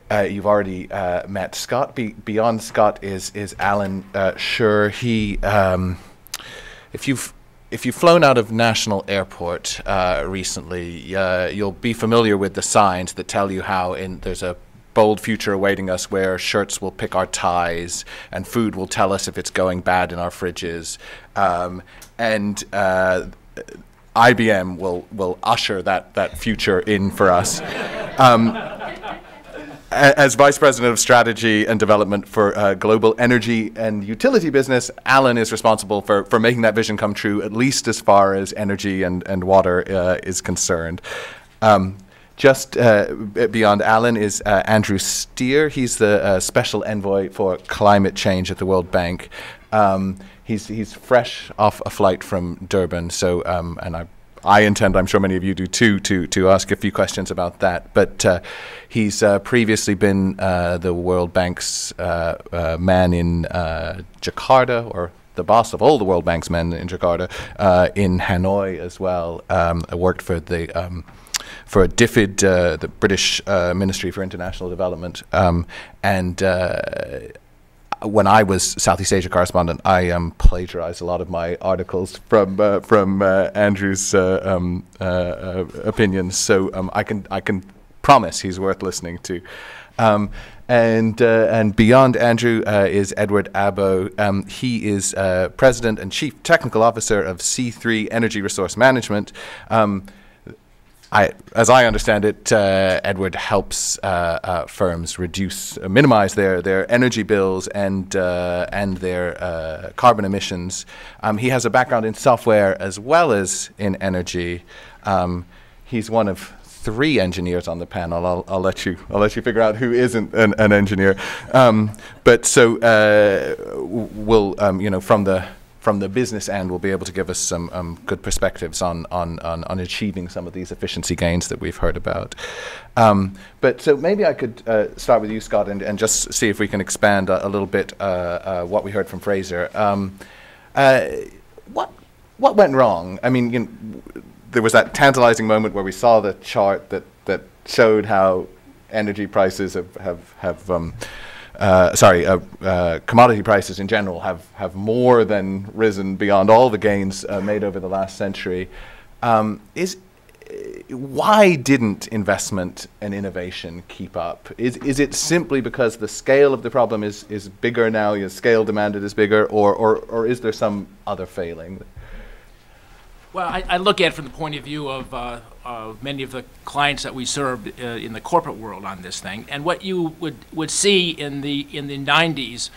you've already met Scott. Be- beyond Scott is is Alan Schurr. He, um, if you've if you've flown out of National Airport recently, you'll be familiar with the signs that tell you how in there's a bold future awaiting us where shirts will pick our ties and food will tell us if it's going bad in our fridges, um, and uh, IBM will will usher that that future in for us. Um, as Vice President of Strategy and Development for uh, Global Energy and Utility Business, Alan is responsible for, for making that vision come true, at least as far as energy and, and water uh, is concerned. Um, just uh, beyond Alan is uh, Andrew Steer. He's the uh, Special Envoy for Climate Change at the World Bank. Um, he's, he's fresh off a flight from Durban, so um, and I I intend, I'm sure many of you do too, to, to ask a few questions about that. But uh, he's uh, previously been uh, the World Bank's man in Jakarta, or the boss of all the World Bank's men in Jakarta, in Hanoi as well. Um, worked for the um, for DFID, uh, the British uh, Ministry for International Development, um, and uh, when I was Southeast Asia correspondent, I um, plagiarized a lot of my articles from uh, from uh, Andrew's um, opinions. So um, I can I can promise he's worth listening to. Um, and uh, and beyond Andrew uh, is Edward Abbo. Um, he is uh, president and chief technical officer of C3 Energy Resource Management. Um, I, as I understand it, uh, Edward helps uh, uh, firms reduce, uh, minimize their, their energy bills and uh, and their uh, carbon emissions. Um, he has a background in software as well as in energy. Um, he's one of three engineers on the panel. I'll, I'll let you I'll let you figure out who isn't an, an engineer. Um, but so we'll um, you know from the from the business end, will be able to give us some um, good perspectives on, on, on, on achieving some of these efficiency gains that we've heard about. Um, but so maybe I could uh, start with you, Scott, and, and just see if we can expand a, a little bit uh, uh, what we heard from Fraser. Um, uh, what what went wrong? I mean, you know, there was that tantalizing moment where we saw the chart that, that showed how energy prices have have have um, uh, sorry, uh, uh, commodity prices in general have, have more than risen beyond all the gains uh, made over the last century. Um, is why didn't investment and innovation keep up? Is, is it simply because the scale of the problem is, is bigger now, your scale demanded is bigger, or, or, or is there some other failing? Well, I, I look at it from the point of view of uh, uh, many of the clients that we served uh, in the corporate world on this thing, and what you would, would see in the in the 90s,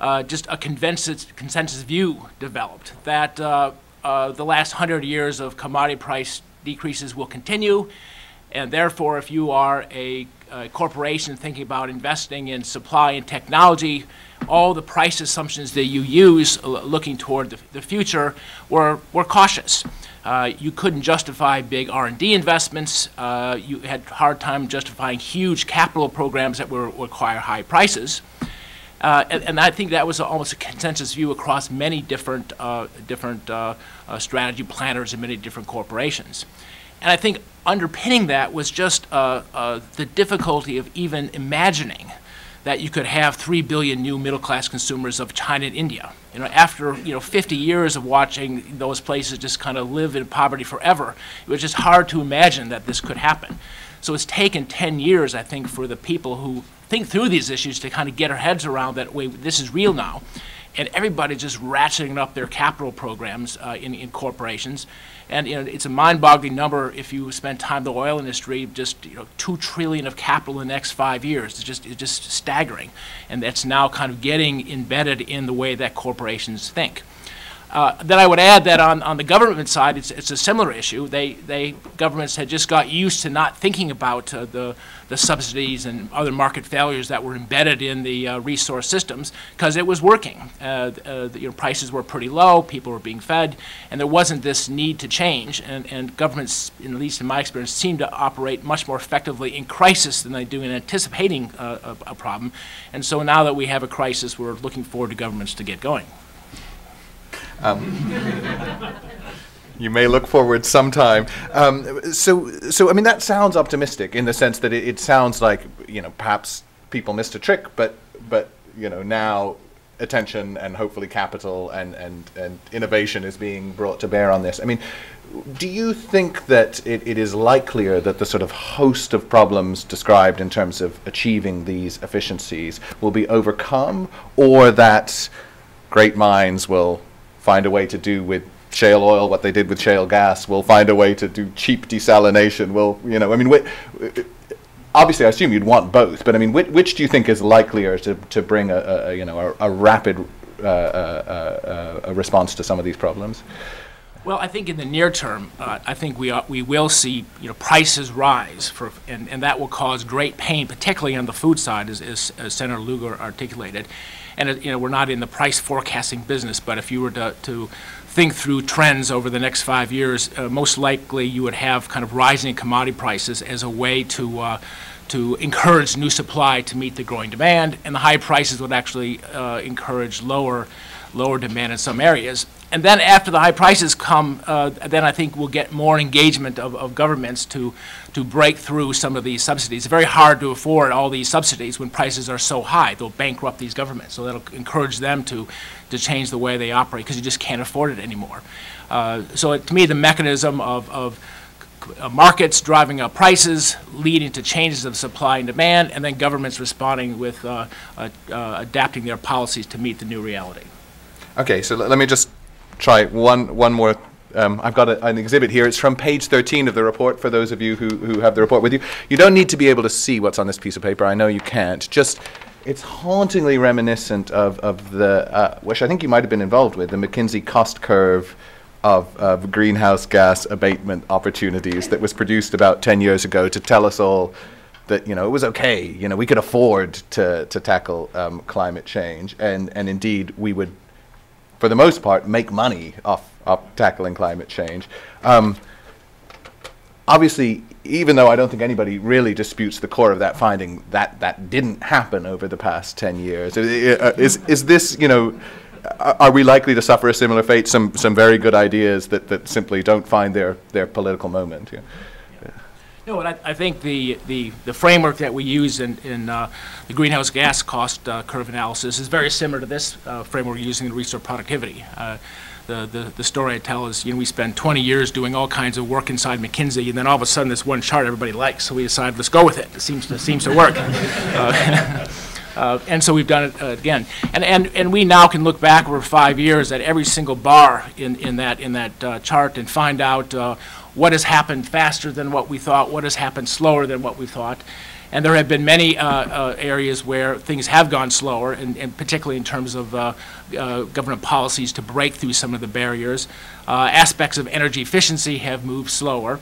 uh, just a consensus consensus view developed that uh, uh, the last hundred years of commodity price decreases will continue, and therefore, if you are a, a corporation thinking about investing in supply and technology, all the price assumptions that you use uh, looking toward the, the future were, were cautious. Uh, you couldn't justify big R&D investments. Uh, you had a hard time justifying huge capital programs that will require high prices. Uh, and, and I think that was almost a consensus view across many different, uh, different uh, strategy planners in many different corporations. And I think underpinning that was just the difficulty of even imagining that you could have 3 billion new middle class consumers of China and India. You know, after you know 50 years of watching those places just kind of live in poverty forever, it was just hard to imagine that this could happen. So it's taken 10 years, I think, for the people who think through these issues to kind of get their heads around that, wait, this is real now. and everybody just ratcheting up their capital programs uh, in, in corporations. And you know, it's a mind-boggling number if you spend time in the oil industry, just you know, two trillion of capital in the next five years. It's just, it's just staggering. And that's now kind of getting embedded in the way that corporations think. Uh, then I would add that on, on the government side, it's, it's a similar issue. They, they governments had just got used to not thinking about uh, the, the subsidies and other market failures that were embedded in the uh, resource systems because it was working. Uh, uh, the, you know, prices were pretty low, people were being fed, and there wasn't this need to change. And, and governments, at least in my experience, seem to operate much more effectively in crisis than they do in anticipating a, a problem. And so now that we have a crisis, we're looking forward to governments to get going. You may look forward sometime. Um, so, so I mean, that sounds optimistic in the sense that it, it sounds like you know perhaps people missed a trick, but but you know now attention and hopefully capital and, and, and innovation is being brought to bear on this. I mean, do you think that it, it is likelier that the sort of host of problems described in terms of achieving these efficiencies will be overcome, or that great minds will find a way to do with shale oil what they did with shale gas. We'll find a way to do cheap desalination. We'll, you know, I mean, obviously, I assume you'd want both, but I mean, which, which do you think is likelier to, to bring a, a a, you know a, a rapid uh, uh, uh, a response to some of these problems? Well, I think in the near term, uh, I think we are, we will see you know prices rise for and, and that will cause great pain, particularly on the food side, as, as, as Senator Lugar articulated. And you know we're not in the price forecasting business, but if you were to, to think through trends over the next five years, uh, most likely you would have kind of rising commodity prices as a way to uh, to encourage new supply to meet the growing demand, and the high prices would actually uh, encourage lower lower demand in some areas. And then after the high prices come, uh, then I think we'll get more engagement of, of governments to, to break through some of these subsidies. It's very hard to afford all these subsidies when prices are so high. They'll bankrupt these governments. So that'll encourage them to, to change the way they operate because you just can't afford it anymore. Uh, so it, to me, the mechanism of, of markets driving up prices, leading to changes of supply and demand, and then governments responding with uh, uh, adapting their policies to meet the new reality. Okay, so let me just try one one more. Um, I've got a, an exhibit here. It's from page 13 of the report for those of you who, who have the report with you. You don't need to be able to see what's on this piece of paper. I know you can't. Just, it's hauntingly reminiscent of, of the, uh, which I think you might have been involved with, the McKinsey cost curve of, of greenhouse gas abatement opportunities that was produced about 10 years ago to tell us all that you know it was okay. You know we could afford to to tackle um, climate change, and and indeed we would for the most part, make money off, off tackling climate change. Um, obviously, even though I don't think anybody really disputes the core of that finding, that that didn't happen over the past 10 years. I- uh, Is, is this, you know, are are we likely to suffer a similar fate? Some, some very good ideas that, that simply don't find their, their political moment. Yeah. No, and I, I think the, the, the framework that we use in, in uh, the greenhouse gas cost uh, curve analysis is very similar to this uh, framework using in resource productivity. Uh, the, the, the story I tell is, you know, we spend 20 years doing all kinds of work inside McKinsey, and then all of a sudden this one chart everybody likes, so we decide, let's go with it. It seems to, seems to work. Uh, Uh, and so we've done it uh, again. And, and, and we now can look back over five years at every single bar in, in that, in that uh, chart and find out uh, what has happened faster than what we thought, what has happened slower than what we thought. And there have been many uh, uh, areas where things have gone slower, and, and particularly in terms of uh, uh, government policies to break through some of the barriers. Uh, aspects of energy efficiency have moved slower.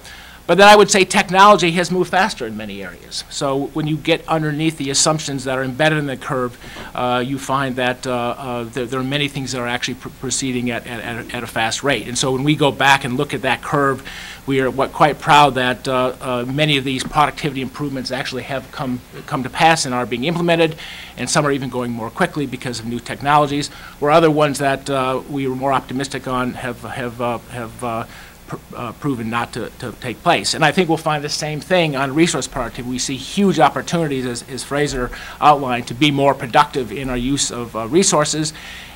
But then I would say technology has moved faster in many areas. So when you get underneath the assumptions that are embedded in the curve, uh, you find that uh, uh, there, there are many things that are actually pr- proceeding at, at, at a- fast rate. And so when we go back and look at that curve, we are what, quite proud that uh, uh, many of these productivity improvements actually have come, come to pass and are being implemented, and some are even going more quickly because of new technologies, where other ones that uh, we were more optimistic on have, have, have pr- uh, proven not to, to take place. And I think we'll find the same thing on resource productivity. We see huge opportunities, as, as Fraser outlined, to be more productive in our use of uh, resources.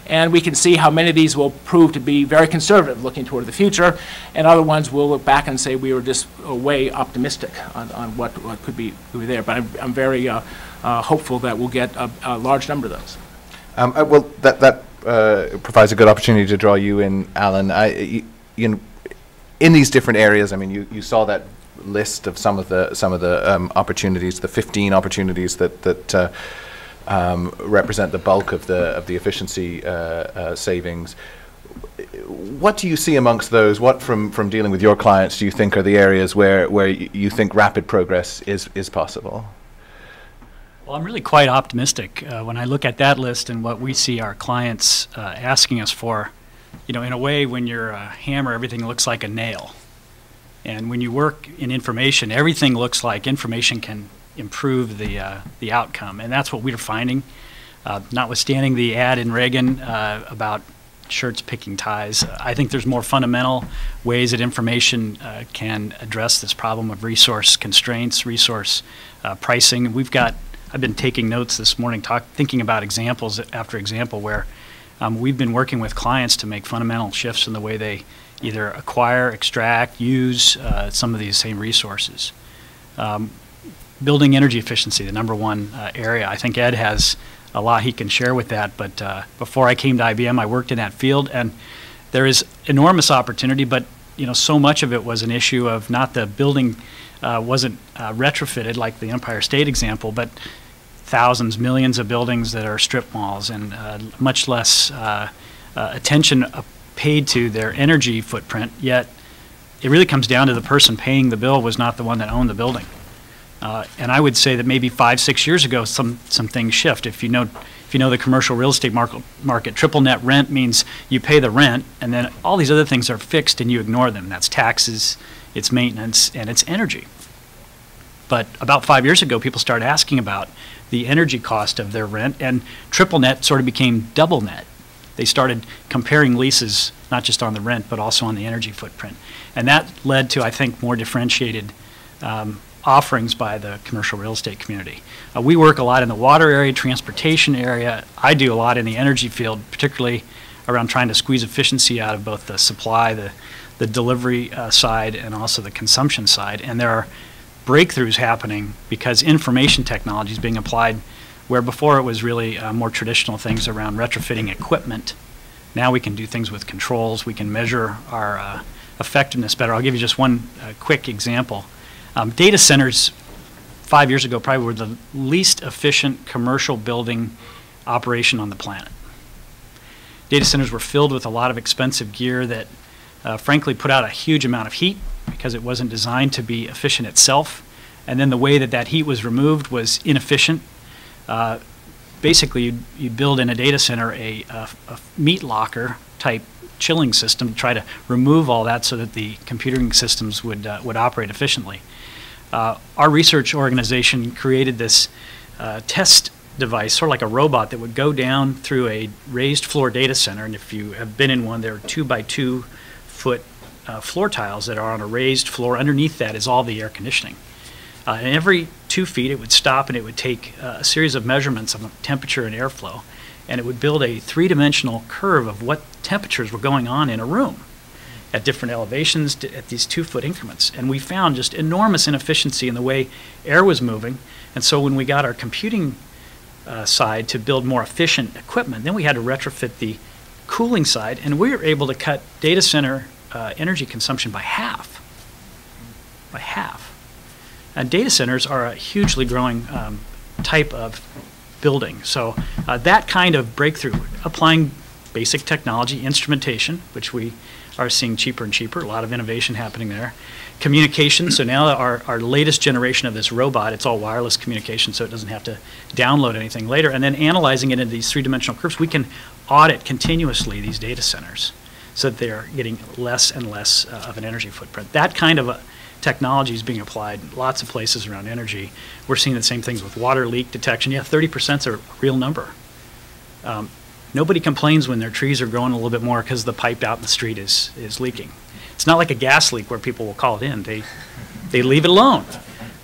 And we can see how many of these will prove to be very conservative, looking toward the future, and other ones will look back and say we were just uh, way optimistic on, on what, what could be, could be there. But I'm, I'm very uh, uh, hopeful that we'll get a, a large number of those. Um, uh, well, that, that uh, provides a good opportunity to draw you in, Alan. I, y- you know, in these different areas, I mean, you, you saw that list of some of the some of the um, opportunities, the 15 opportunities that that uh, um, represent the bulk of the of the efficiency uh, uh, savings. What do you see amongst those? What from from dealing with your clients do you think are the areas where where you think rapid progress is is possible? Well, I'm really quite optimistic uh, when I look at that list and what we see our clients uh, asking us for. You know, in a way, when you're a hammer, everything looks like a nail. And when you work in information, everything looks like information can improve the, uh, the outcome. And that's what we're finding. Uh, notwithstanding the ad in Reagan uh, about shirts picking ties, I think there's more fundamental ways that information uh, can address this problem of resource constraints, resource uh, pricing. We've got, I've been taking notes this morning, talk, thinking about examples after example where um, we've been working with clients to make fundamental shifts in the way they either acquire, extract, use uh, some of these same resources. Um, building energy efficiency, the number one uh, area. I think Ed has a lot he can share with that. But uh, before I came to IBM, I worked in that field, and there is enormous opportunity. But you know, so much of it was an issue of not the building uh, wasn't uh, retrofitted like the Empire State example, but thousands, millions of buildings that are strip malls, and uh, much less uh, uh, attention uh, paid to their energy footprint. Yet, it really comes down to the person paying the bill was not the one that owned the building. Uh, and I would say that maybe five, six years ago, some some things shift. If you know, if you know the commercial real estate market, market, triple net rent means you pay the rent, and then all these other things are fixed, and you ignore them. That's taxes, it's maintenance, and it's energy. But about five years ago, people started asking about the energy cost of their rent, and triple net sort of became double net. They started comparing leases not just on the rent, but also on the energy footprint, and that led to, I think, more differentiated. Um, offerings by the commercial real estate community. Uh, we work a lot in the water area, transportation area. I do a lot in the energy field, particularly around trying to squeeze efficiency out of both the supply, the, the delivery uh, side, and also the consumption side. And there are breakthroughs happening because information technology is being applied where before it was really uh, more traditional things around retrofitting equipment. Now we can do things with controls. We can measure our uh, effectiveness better. I'll give you just one uh, quick example. Um, data centers, five years ago, probably were the least efficient commercial building operation on the planet. Data centers were filled with a lot of expensive gear that, uh, frankly, put out a huge amount of heat because it wasn't designed to be efficient itself. And then the way that that heat was removed was inefficient. Uh, basically, you'd, you'd, build in a data center a, a, a meat locker type chilling system to try to remove all that so that the computing systems would, uh, would operate efficiently. Uh, our research organization created this uh, test device, sort of like a robot that would go down through a raised floor data center. And if you have been in one, there are two by two foot uh, floor tiles that are on a raised floor. Underneath that is all the air conditioning. Uh, and every two feet, it would stop and it would take uh, a series of measurements of temperature and airflow. And it would build a three dimensional curve of what temperatures were going on in a room at different elevations at these two foot increments. And we found just enormous inefficiency in the way air was moving. And so when we got our computing uh, side to build more efficient equipment, then we had to retrofit the cooling side, and we were able to cut data center uh, energy consumption by half. By half. And data centers are a hugely growing um, type of building. So uh, that kind of breakthrough, applying basic technology, instrumentation, which we are seeing cheaper and cheaper, a lot of innovation happening there. Communication, so now our, our latest generation of this robot, it's all wireless communication, so it doesn't have to download anything later. And then analyzing it into these three-dimensional curves, we can audit continuously these data centers so that they're getting less and less uh, of an energy footprint. That kind of technology is being applied lots of places around energy. We're seeing the same things with water leak detection. Yeah, 30% is a real number. Um, Nobody complains when their trees are growing a little bit more because the pipe out in the street is, is leaking. It's not like a gas leak where people will call it in. They, they leave it alone.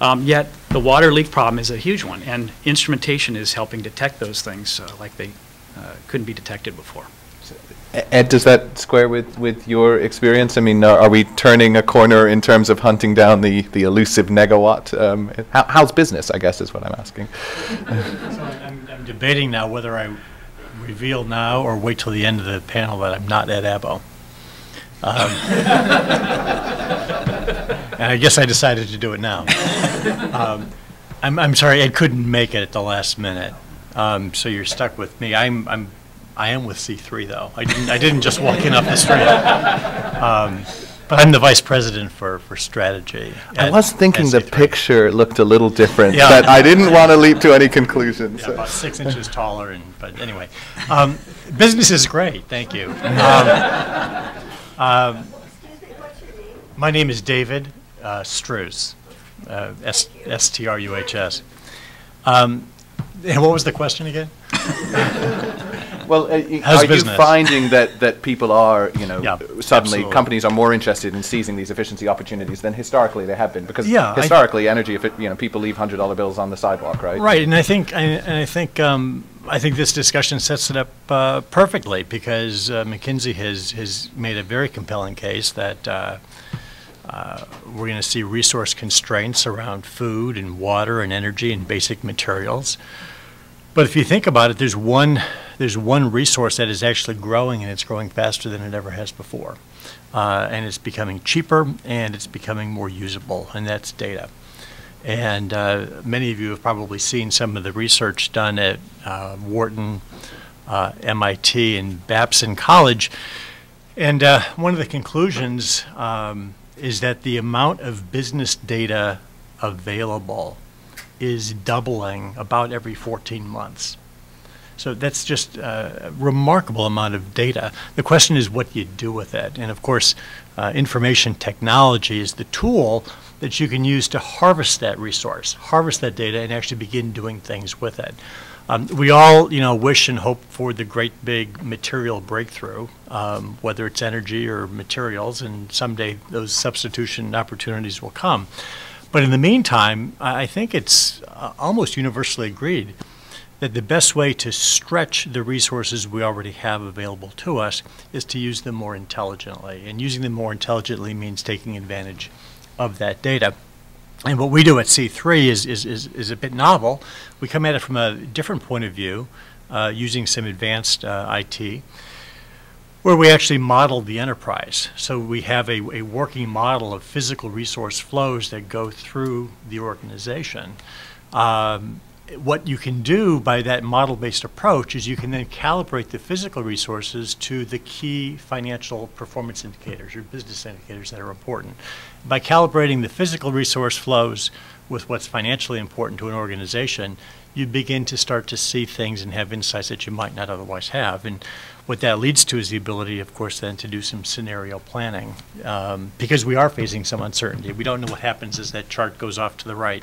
Um, yet the water leak problem is a huge one, and instrumentation is helping detect those things uh, like they uh, couldn't be detected before. Ed, does that square with, with your experience? I mean, are we turning a corner in terms of hunting down the, the elusive negawatt? Um, how, how's business, I guess, is what I'm asking. so I'm, I'm, debating now whether I reveal now or wait till the end of the panel that I'm not Ed Abbo. Um, And I guess I decided to do it now. Um, I'm, I'm sorry, Ed couldn't make it at the last minute, um, so you're stuck with me. I'm, I'm, I am with C3, though. I didn't, I didn't just walk in off the street. Um, But I'm the vice president for, for strategy. I was thinking at the picture looked a little different, Yeah. but I didn't want to leap to any conclusions. Yeah, about six inches taller, and, but anyway. Um, Business is great, thank you. Um, um, My name is David uh, Struhs, uh, S- S-T-R-U-H-S. Um, And what was the question again? Well, uh, are you finding that, that people are, you know, Yeah, suddenly absolutely. companies are more interested in seizing these efficiency opportunities than historically they have been? Because Yeah, I- historically, energy, effi- you know, people leave hundred dollar bills on the sidewalk, right? Right, and I think, and and I think, um, I think this discussion sets it up uh, perfectly, because uh, McKinsey has, has made a very compelling case that uh, uh, we're going to see resource constraints around food and water and energy and basic materials. But if you think about it, there's one, there's one resource that is actually growing, and it's growing faster than it ever has before. Uh, And it's becoming cheaper, and it's becoming more usable, and that's data. And uh, many of you have probably seen some of the research done at uh, Wharton, uh, MIT, and Babson College. And uh, one of the conclusions um, is that the amount of business data available is doubling about every 14 months. So that's just a remarkable amount of data. The question is what you do with it. And of course, uh, information technology is the tool that you can use to harvest that resource, harvest that data, and actually begin doing things with it. Um, we all, you know, wish and hope for the great big material breakthrough, um, whether it's energy or materials, and someday those substitution opportunities will come. But in the meantime, I think it's uh, almost universally agreed that the best way to stretch the resources we already have available to us is to use them more intelligently. And using them more intelligently means taking advantage of that data. And what we do at C3 is, is, is, is a bit novel. We come at it from a different point of view, uh, using some advanced uh, IT, where we actually model the enterprise. So we have a, a working model of physical resource flows that go through the organization. Um, what you can do by that model-based approach is you can then calibrate the physical resources to the key financial performance indicators or business indicators that are important. By calibrating the physical resource flows with what's financially important to an organization, you begin to start to see things and have insights that you might not otherwise have. And what that leads to is the ability, of course, then to do some scenario planning, um, because we are facing some uncertainty. We don't know what happens as that chart goes off to the right.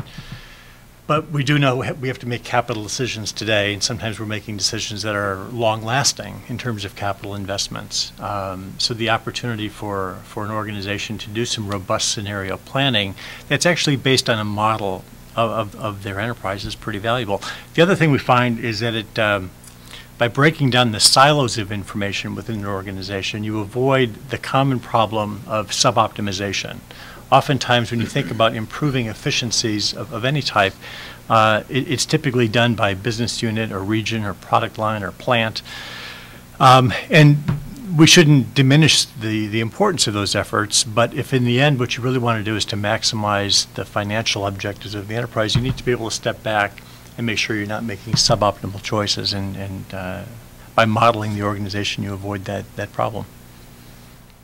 But we do know we have to make capital decisions today, and sometimes we're making decisions that are long-lasting in terms of capital investments. Um, So the opportunity for, for an organization to do some robust scenario planning that's actually based on a model of, of, their enterprise is pretty valuable. The other thing we find is that it, um, by breaking down the silos of information within an organization, you avoid the common problem of sub-optimization. Oftentimes, when you think about improving efficiencies of, of any type, uh, it, it's typically done by business unit or region or product line or plant. Um, and we shouldn't diminish the, the importance of those efforts, but if in the end what you really want to do is to maximize the financial objectives of the enterprise, you need to be able to step back and make sure you're not making suboptimal choices. And, and uh, by modeling the organization, you avoid that, that problem.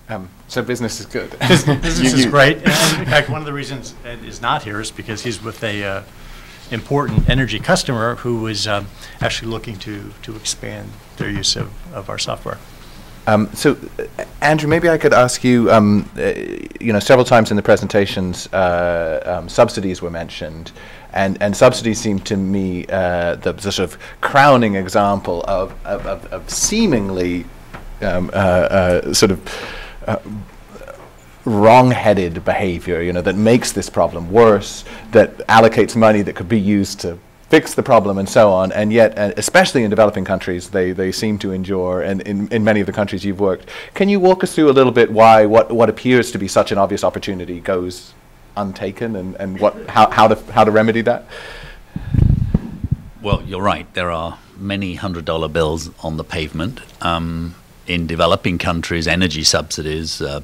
Um, so business is good. Bus- Business You- is you- great. And in fact, one of the reasons Ed is not here is because he's with a uh, important energy customer who is um, actually looking to, to expand their use of, of our software. Um, so, uh, Andrew, maybe I could ask you. Um, uh, you know, several times in the presentations, uh, um, subsidies were mentioned, and and subsidies seem to me uh, the, the sort of crowning example of of, of, of seemingly um, uh, sort of. Wrong-headed behavior, you know, that makes this problem worse, that allocates money that could be used to fix the problem and so on, and yet, uh, especially in developing countries, they, they seem to endure, and in, in many of the countries you've worked. Can you walk us through a little bit why what, what appears to be such an obvious opportunity goes untaken, and, and what, how, how, to, how to remedy that? Well, you're right. There are many hundred dollar bills on the pavement. Um, in developing countries, energy subsidies uh,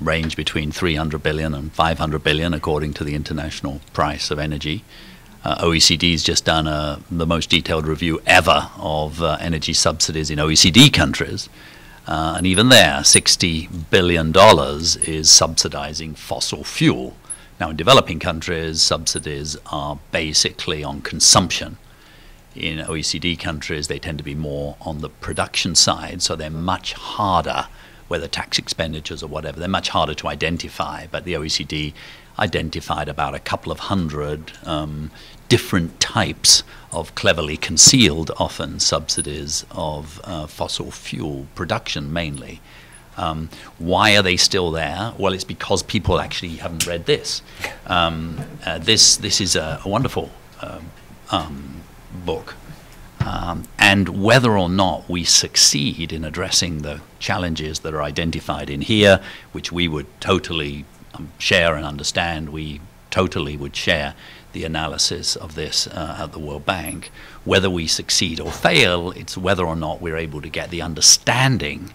range between 300 billion and 500 billion, according to the international price of energy. Uh, OECD's just done a, the most detailed review ever of uh, energy subsidies in OECD countries. Uh, and even there, $60 billion is subsidizing fossil fuel. Now, in developing countries, subsidies are basically on consumption. In OECD countries, they tend to be more on the production side, so they're much harder, whether tax expenditures or whatever, they're much harder to identify. But the OECD identified about a couple of hundred um, different types of cleverly concealed, often subsidies of uh, fossil fuel production mainly. Um, why are they still there? Well, it's because people actually haven't read this. Um, uh, this this is a, a wonderful um, um book, um, and whether or not we succeed in addressing the challenges that are identified in here, which we would totally um, share and understand, we totally would share the analysis of this uh, at the World Bank. Whether we succeed or fail, it's whether or not we're able to get the understanding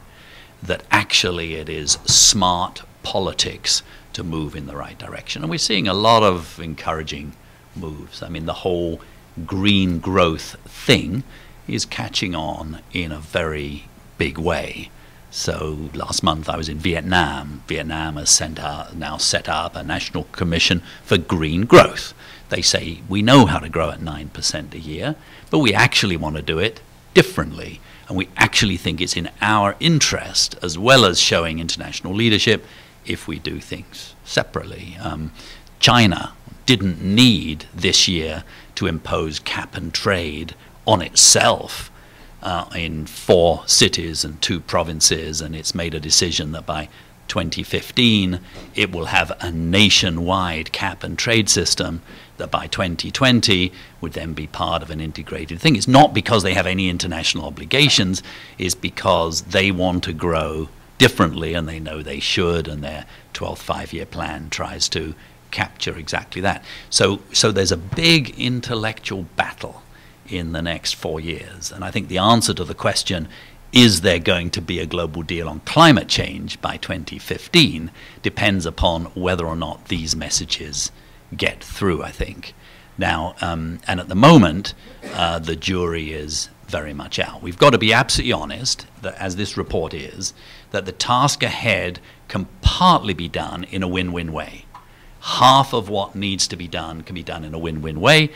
that actually it is smart politics to move in the right direction. And we're seeing a lot of encouraging moves. I mean, the whole green growth thing is catching on in a very big way. So last month I was in Vietnam. Vietnam has sent out, now set up a national commission for green growth. They say we know how to grow at 9% a year, but we actually want to do it differently and we actually think it's in our interest, as well as showing international leadership, if we do things separately. Um, China didn't need this year to impose cap and trade on itself uh, in four cities and two provinces, and it's made a decision that by 2015 it will have a nationwide cap and trade system that by 2020 would then be part of an integrated thing. It's not because they have any international obligations, it's because they want to grow differently and they know they should, and their 12th five year plan tries to capture exactly that. So, so there's a big intellectual battle in the next four years. And I think the answer to the question, is there going to be a global deal on climate change by 2015, depends upon whether or not these messages get through, I think. Now, um, and at the moment, uh, the jury is very much out. We've got to be absolutely honest, that as this report is, that the task ahead can partly be done in a win-win way. Half of what needs to be done can be done in a win-win way,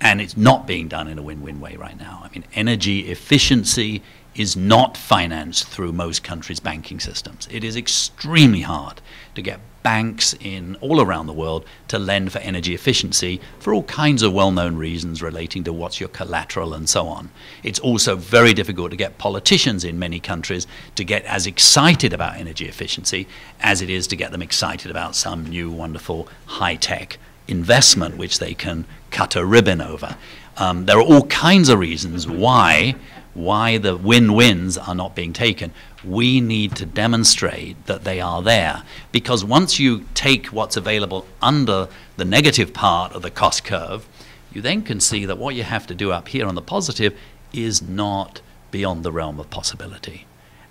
and it's not being done in a win-win way right now. I mean, energy efficiency is not financed through most countries' banking systems. It is extremely hard to get banks in all around the world to lend for energy efficiency for all kinds of well-known reasons relating to what's your collateral and so on. It's also very difficult to get politicians in many countries to get as excited about energy efficiency as it is to get them excited about some new wonderful high-tech investment which they can cut a ribbon over. Um, there are all kinds of reasons why why the win-wins are not being taken we need to demonstrate that they are there. Because once you take what's available under the negative part of the cost curve, you then can see that what you have to do up here on the positive is not beyond the realm of possibility.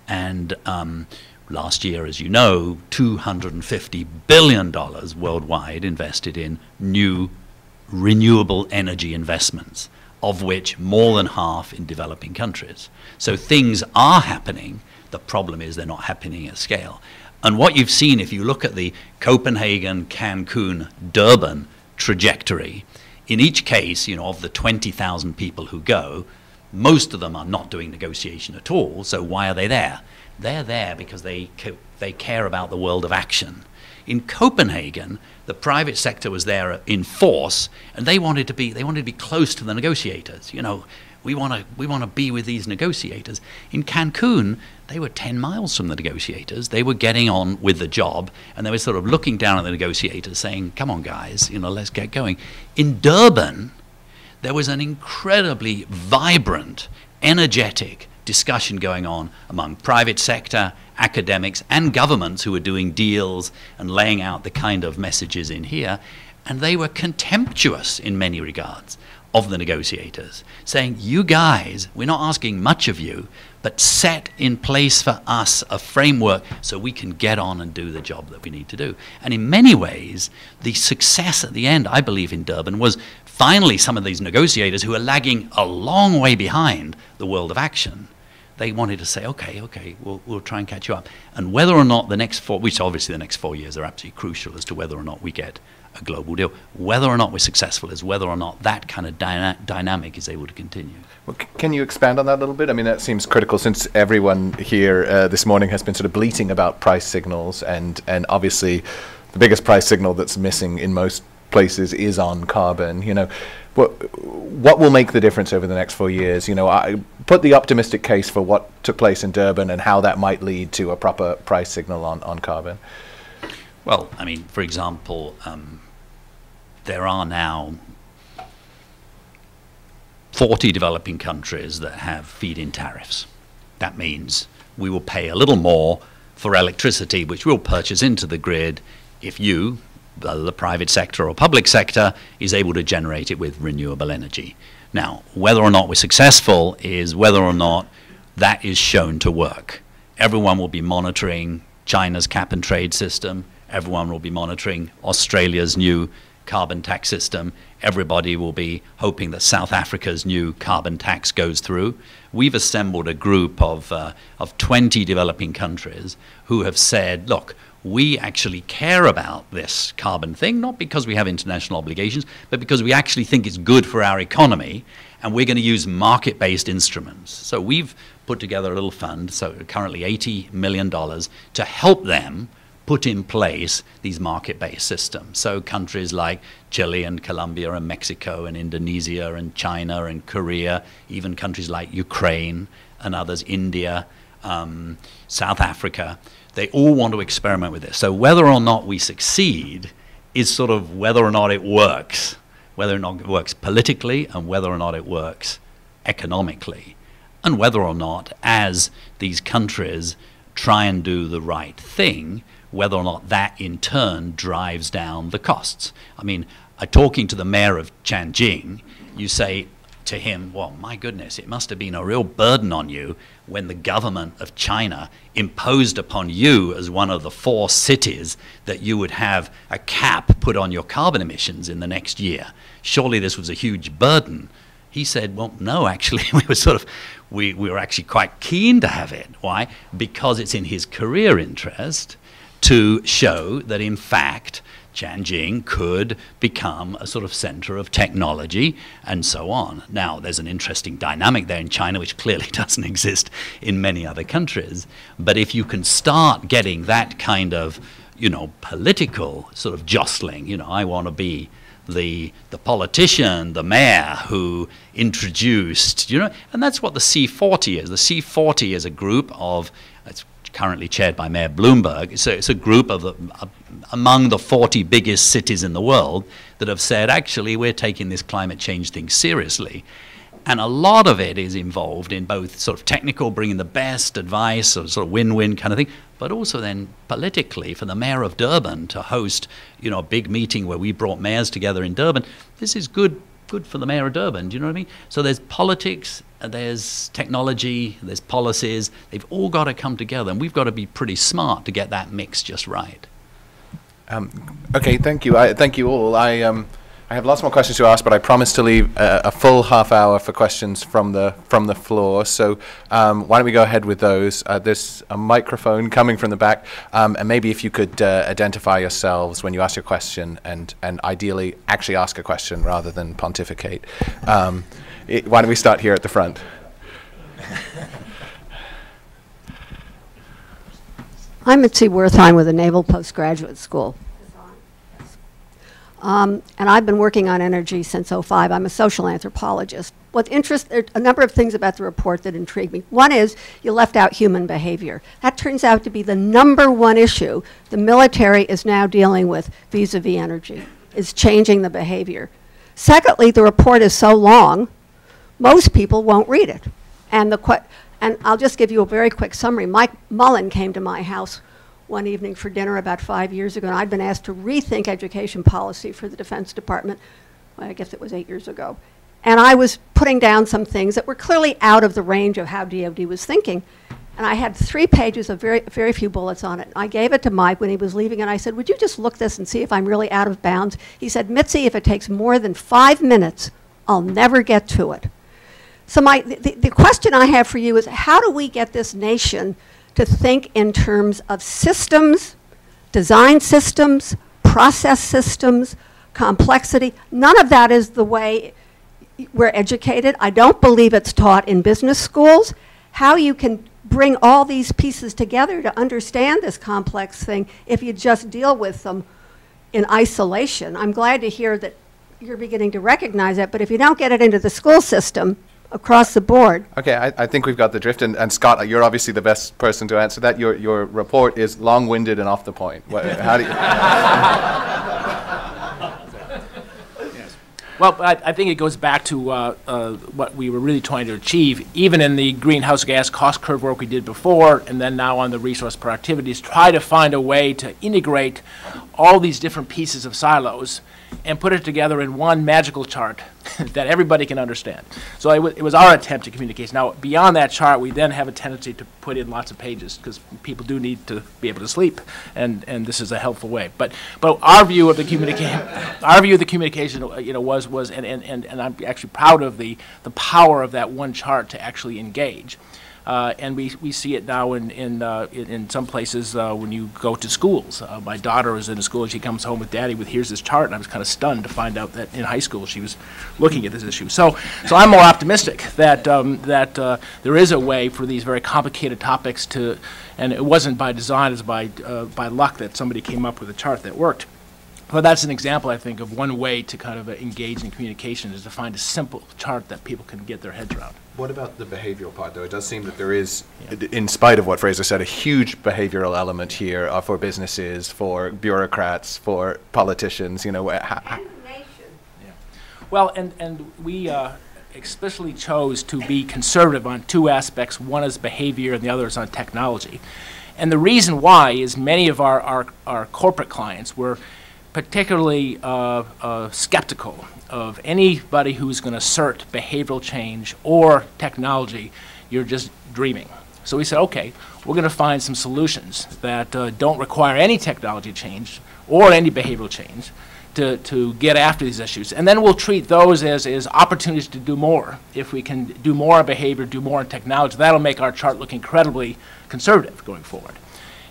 And um, last year, as you know, $250 billion worldwide invested in new renewable energy investments, of which more than half in developing countries. So things are happening the problem is they're not happening at scale. And what you've seen, if you look at the Copenhagen, Cancun, Durban trajectory, in each case, you know, of the 20,000 people who go, most of them are not doing negotiation at all. So why are they there? They're there because they, they care about the world of action. In Copenhagen, the private sector was there in force, and they wanted to be they wanted to be close to the negotiators. You know, we want to we want to be with these negotiators. In Cancun, they were 10 miles from the negotiators. They were getting on with the job, and they were sort of looking down at the negotiators, saying, "Come on, guys, you know, let's get going." In Durban, there was an incredibly vibrant, energetic discussion going on among private sector, academics, and governments who were doing deals and laying out the kind of messages in here, and they were contemptuous in many regards of the negotiators, saying, You guys, we're not asking much of you, but set in place for us a framework so we can get on and do the job that we need to do. And in many ways, the success at the end, I believe, in Durban was finally some of these negotiators who are lagging a long way behind the world of action. They wanted to say, okay, okay, we'll, we'll try and catch you up. And whether or not the next four, which obviously the next four years are absolutely crucial as to whether or not we get a global deal. Whether or not we're successful is whether or not that kind of dyna- dynamic is able to continue. Well, can you expand on that a little bit? I mean, that seems critical since everyone here uh, this morning has been sort of bleating about price signals, and, and obviously the biggest price signal that's missing in most places is on carbon. You know, what, what will make the difference over the next four years? You know, I put the optimistic case for what took place in Durban and how that might lead to a proper price signal on, on carbon. Well, I mean, for example, um, there are now 40 developing countries that have feed in tariffs. That means we will pay a little more for electricity, which we'll purchase into the grid if you, the private sector or public sector, is able to generate it with renewable energy. Now, whether or not we're successful is whether or not that is shown to work. Everyone will be monitoring China's cap and trade system. Everyone will be monitoring Australia's new carbon tax system. Everybody will be hoping that South Africa's new carbon tax goes through. We've assembled a group of, uh, of 20 developing countries who have said, look, we actually care about this carbon thing, not because we have international obligations, but because we actually think it's good for our economy, and we're going to use market based instruments. So we've put together a little fund, so currently $80 million, to help them put in place these market-based systems. So countries like Chile and Colombia and Mexico and Indonesia and China and Korea, even countries like Ukraine and others, India, um, South Africa, they all want to experiment with this. So whether or not we succeed is sort of whether or not it works, whether or not it works politically and whether or not it works economically, and whether or not, as these countries try and do the right thing, whether or not that in turn drives down the costs. I mean, uh, talking to the mayor of Tianjin, you say to him, well, my goodness, it must have been a real burden on you when the government of China imposed upon you as one of the four cities that you would have a cap put on your carbon emissions in the next year. Surely this was a huge burden. He said, well, no, actually, we were sort of, we, we were actually quite keen to have it. Why? Because it's in his career interest to show that, in fact, Tianjin could become a sort of center of technology and so on. Now, there's an interesting dynamic there in China, which clearly doesn't exist in many other countries. But if you can start getting that kind of, you know, political sort of jostling, you know, I want to be the the politician, the mayor who introduced, you know, and that's what the C40 is. The C40 is a group of currently chaired by Mayor Bloomberg. So it's a group of uh, among the 40 biggest cities in the world that have said, actually, we're taking this climate change thing seriously. And a lot of it is involved in both sort of technical, bringing the best advice, or sort of win-win kind of thing, but also then politically for the mayor of Durban to host, you know, a big meeting where we brought mayors together in Durban. This is good, good for the mayor of Durban. Do you know what I mean? So there's politics, there's technology, there's policies. They've all got to come together, and we've got to be pretty smart to get that mix just right. Um, okay, thank you. I, thank you all. I, um, I have lots more questions to ask, but I promise to leave a, a full half hour for questions from the from the floor. So um, why don't we go ahead with those? Uh, there's a microphone coming from the back, um, and maybe if you could uh, identify yourselves when you ask your question, and and ideally actually ask a question rather than pontificate. It, why don't we start here at the front? I'm Mitzi Wertheim with the Naval Postgraduate School. Um, and I've been working on energy since 05. I'm a social anthropologist. What interest, there a number of things about the report that intrigued me. One is you left out human behavior. That turns out to be the number one issue the military is now dealing with vis-a-vis energy, is changing the behavior. Secondly, the report is so long, most people won't read it. And, the and I'll just give you a very quick summary. Mike Mullen came to my house one evening for dinner about five years ago, and I'd been asked to rethink education policy for the Defense Department. Well, I guess it was eight years ago. And I was putting down some things that were clearly out of the range of how DoD was thinking. And I had three pages of very, very few bullets on it. I gave it to Mike when he was leaving, and I said, Would you just look this and see if I'm really out of bounds? He said, Mitzi, if it takes more than five minutes, I'll never get to it. So, my, the, the question I have for you is how do we get this nation to think in terms of systems, design systems, process systems, complexity? None of that is the way we're educated. I don't believe it's taught in business schools. How you can bring all these pieces together to understand this complex thing if you just deal with them in isolation. I'm glad to hear that you're beginning to recognize that, but if you don't get it into the school system across the board, Okay, I, I think we've got the drift, and, and Scott, you're obviously the best person to answer that. Your, your report is long-winded and off the point. What, how do you, Well, I, I think it goes back to uh, uh, what we were really trying to achieve, even in the greenhouse gas cost curve work we did before, and then now on the resource productivity, is try to find a way to integrate all these different pieces of silos and put it together in one magical chart that everybody can understand. So it, it was our attempt to communicate. Now, beyond that chart, we then have a tendency to put in lots of pages because people do need to be able to sleep, and, and this is a helpful way. But but our view of the communication, our view of the communication, uh, you know, was was and, and, and, and I'm actually proud of the the power of that one chart to actually engage. Uh, and we, we see it now in, in, uh, in, in some places uh, when you go to schools. Uh, my daughter is in a school, and she comes home with daddy with, here's this chart, and I was kind of stunned to find out that in high school she was looking at this issue. So, so I'm more optimistic that, um, that uh, there is a way for these very complicated topics to, and it wasn't by design, it's by, uh, by luck that somebody came up with a chart that worked. But that's an example, I think, of one way to kind of engage in communication is to find a simple chart that people can get their heads around. What about the behavioral part, though? It does seem that there is, in spite of what Fraser said, a huge behavioral element here uh, for businesses, for bureaucrats, for politicians, you know, wha- ha- ha- Well, and, and we uh, explicitly chose to be conservative on two aspects. One is behavior and the other is on technology. And the reason why is many of our, our, our corporate clients were particularly uh, uh, skeptical of anybody who's going to assert behavioral change or technology. You're just dreaming. So we said, okay, we're going to find some solutions that uh, don't require any technology change or any behavioral change to, to get after these issues. And then we'll treat those as, as opportunities to do more. If we can do more on behavior, do more on technology, that'll make our chart look incredibly conservative going forward.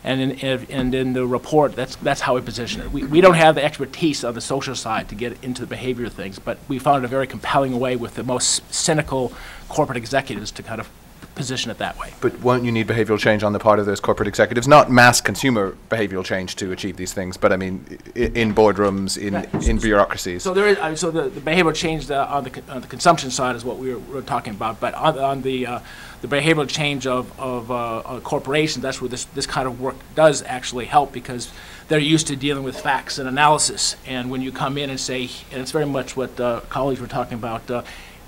And in, and in the report, that's, that's how we position it. We, we don't have the expertise on the social side to get into the behavior of things, but we found a very compelling way with the most cynical corporate executives to kind of position it that way. but won't you need behavioral change on the part of those corporate executives? Not mass consumer behavioral change to achieve these things, but I mean, i- in boardrooms, in, Right. in bureaucracies. So there is, I mean, so the, the behavioral change uh, on the, on the consumption side is what we were, we were talking about, but on, on the, uh, the behavioral change of, of, uh, uh, corporations, that's where this, this kind of work does actually help, because they're used to dealing with facts and analysis, and when you come in and say, and it's very much what, uh, colleagues were talking about, uh,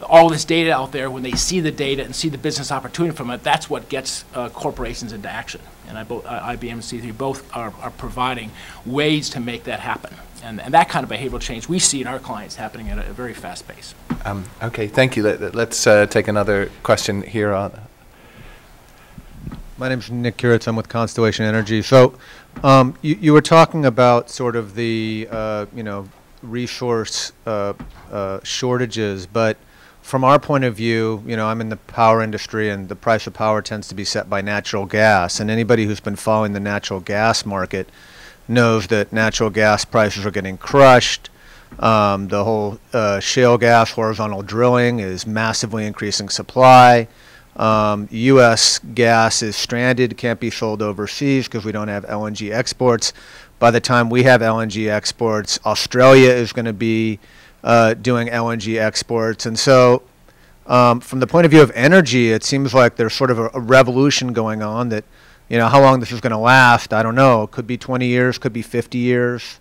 all this data out there, when they see the data and see the business opportunity from it, that's what gets, uh, corporations into action. And I, both, uh, IBM and C3 both are, are providing ways to make that happen. And, and that kind of behavioral change we see in our clients happening at a, a very fast pace. Um, okay, thank you. Let, let's uh, take another question here on. My name's Nick Kuritz. I'm with Constellation Energy. So, um, you, you were talking about sort of the, uh, you know, resource uh, uh, shortages, but from our point of view, you know, I'm in the power industry, and the price of power tends to be set by natural gas. And anybody who's been following the natural gas market knows that natural gas prices are getting crushed. Um, the whole uh, shale gas horizontal drilling is massively increasing supply. Um, U.S. gas is stranded, can't be sold overseas because we don't have LNG exports. By the time we have LNG exports, Australia is going to be uh, doing LNG exports. And so, um, from the point of view of energy, it seems like there's sort of a, a revolution going on that, you know, how long this is going to last, I don't know. It could be 20 years, could be 50 years.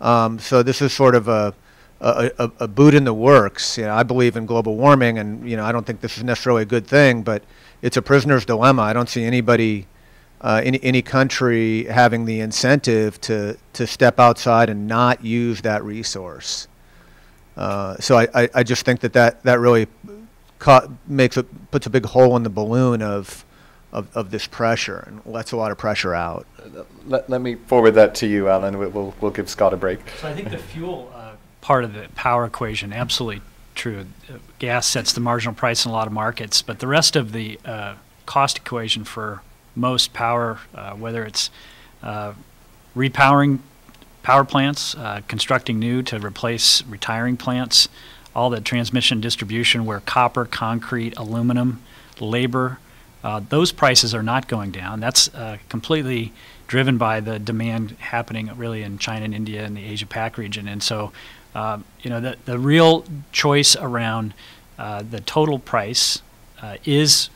Um, so this is sort of a, a, a, a boot in the works. You know, I believe in global warming, and you know, I don't think this is necessarily a good thing, but it's a prisoner's dilemma. I don't see anybody, uh, any any country having the incentive to to step outside and not use that resource. Uh, so I, I, I just think that that, that really ca- makes it, puts a big hole in the balloon of, of, of this pressure and lets a lot of pressure out. Let, let me forward that to you, Alan. We- We'll, we'll give Scott a break. So I think the fuel uh, part of the power equation, absolutely true. Uh, Gas sets the marginal price in a lot of markets, but the rest of the uh, cost equation for most power, uh, whether it's uh, repowering power plants, uh, constructing new to replace retiring plants, all the transmission distribution where copper, concrete, aluminum, labor, uh, those prices are not going down. That's uh, completely driven by the demand happening really in China and India and the Asia Pac region. And so, um, you know, the, the real choice around uh, the total price uh, is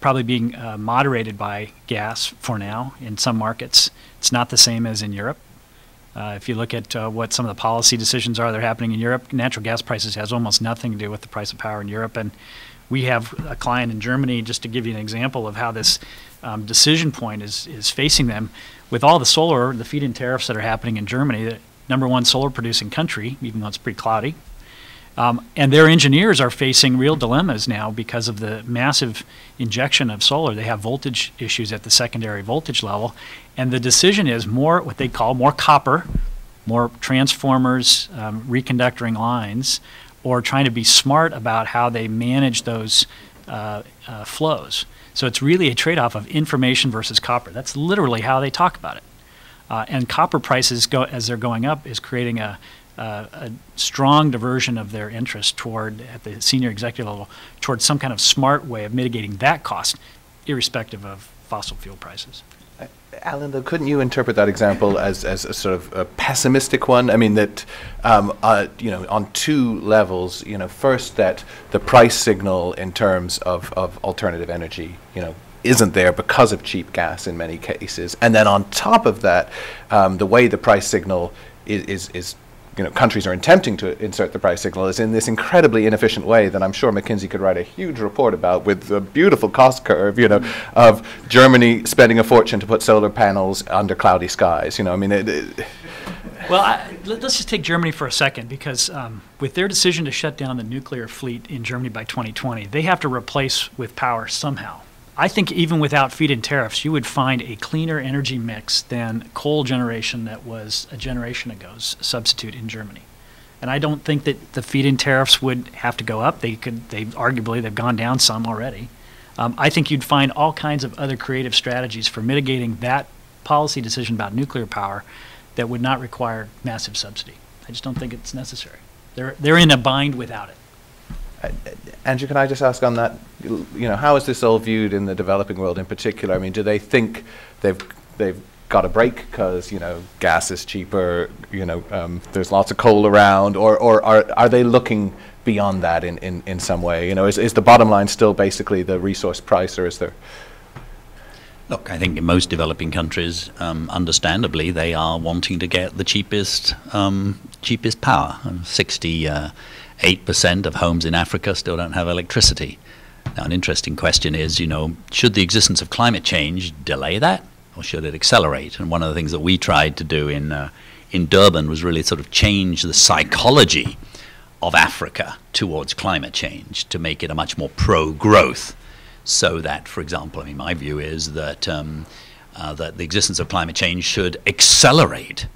probably being uh, moderated by gas for now in some markets. It's not the same as in Europe. Uh, if you look at uh, what some of the policy decisions are that are happening in Europe, natural gas prices has almost nothing to do with the price of power in Europe. And we have a client in Germany, just to give you an example of how this um, decision point is, is facing them. With all the solar, the feed-in tariffs that are happening in Germany, the number one solar producing country, even though it's pretty cloudy, um, and their engineers are facing real dilemmas now because of the massive injection of solar. They have voltage issues at the secondary voltage level. And the decision is more what they call more copper, more transformers, um, reconductoring lines, or trying to be smart about how they manage those uh, uh, flows. So it's really a trade off of information versus copper. That's literally how they talk about it. Uh, and copper prices, go, as they're going up, is creating a, uh, a strong diversion of their interest toward, at the senior executive level, towards some kind of smart way of mitigating that cost, irrespective of fossil fuel prices. Alan, though, couldn't you interpret that example as, as a sort of a pessimistic one? I mean, that, um, uh, you know, on two levels, you know, first that the price signal in terms of, of alternative energy, you know, isn't there because of cheap gas in many cases. And then on top of that, um, the way the price signal is, is, is you know, countries are attempting to insert the price signal is in this incredibly inefficient way that I'm sure McKinsey could write a huge report about with a beautiful cost curve, you know, of Germany spending a fortune to put solar panels under cloudy skies. You know, I mean, it, it, Well, I, let- let's just take Germany for a second, because um, with their decision to shut down the nuclear fleet in Germany by 2020, they have to replace with power somehow. I think even without feed-in tariffs, you would find a cleaner energy mix than coal generation that was a generation ago's substitute in Germany. And I don't think that the feed-in tariffs would have to go up. They could, they arguably, they've gone down some already. Um, I think you'd find all kinds of other creative strategies for mitigating that policy decision about nuclear power that would not require massive subsidy. I just don't think it's necessary. They're, they're in a bind without it. Andrew, can I just ask on that? You know, how is this all viewed in the developing world in particular? I mean, do they think they've they've got a break because you know gas is cheaper? You know, um, there's lots of coal around, or or are are they looking beyond that in in, in some way? You know, is is the bottom line still basically the resource price, or is there? Look, I think in most developing countries, um, understandably, they are wanting to get the cheapest um, cheapest power. Sixty. Uh, 8% of homes in Africa still don't have electricity. Now, an interesting question is, you know, should the existence of climate change delay that or should it accelerate? And one of the things that we tried to do in, uh, in Durban was really sort of change the psychology of Africa towards climate change to make it a much more pro growth. So that, for example, I mean, my view is that, um, uh, that the existence of climate change should accelerate.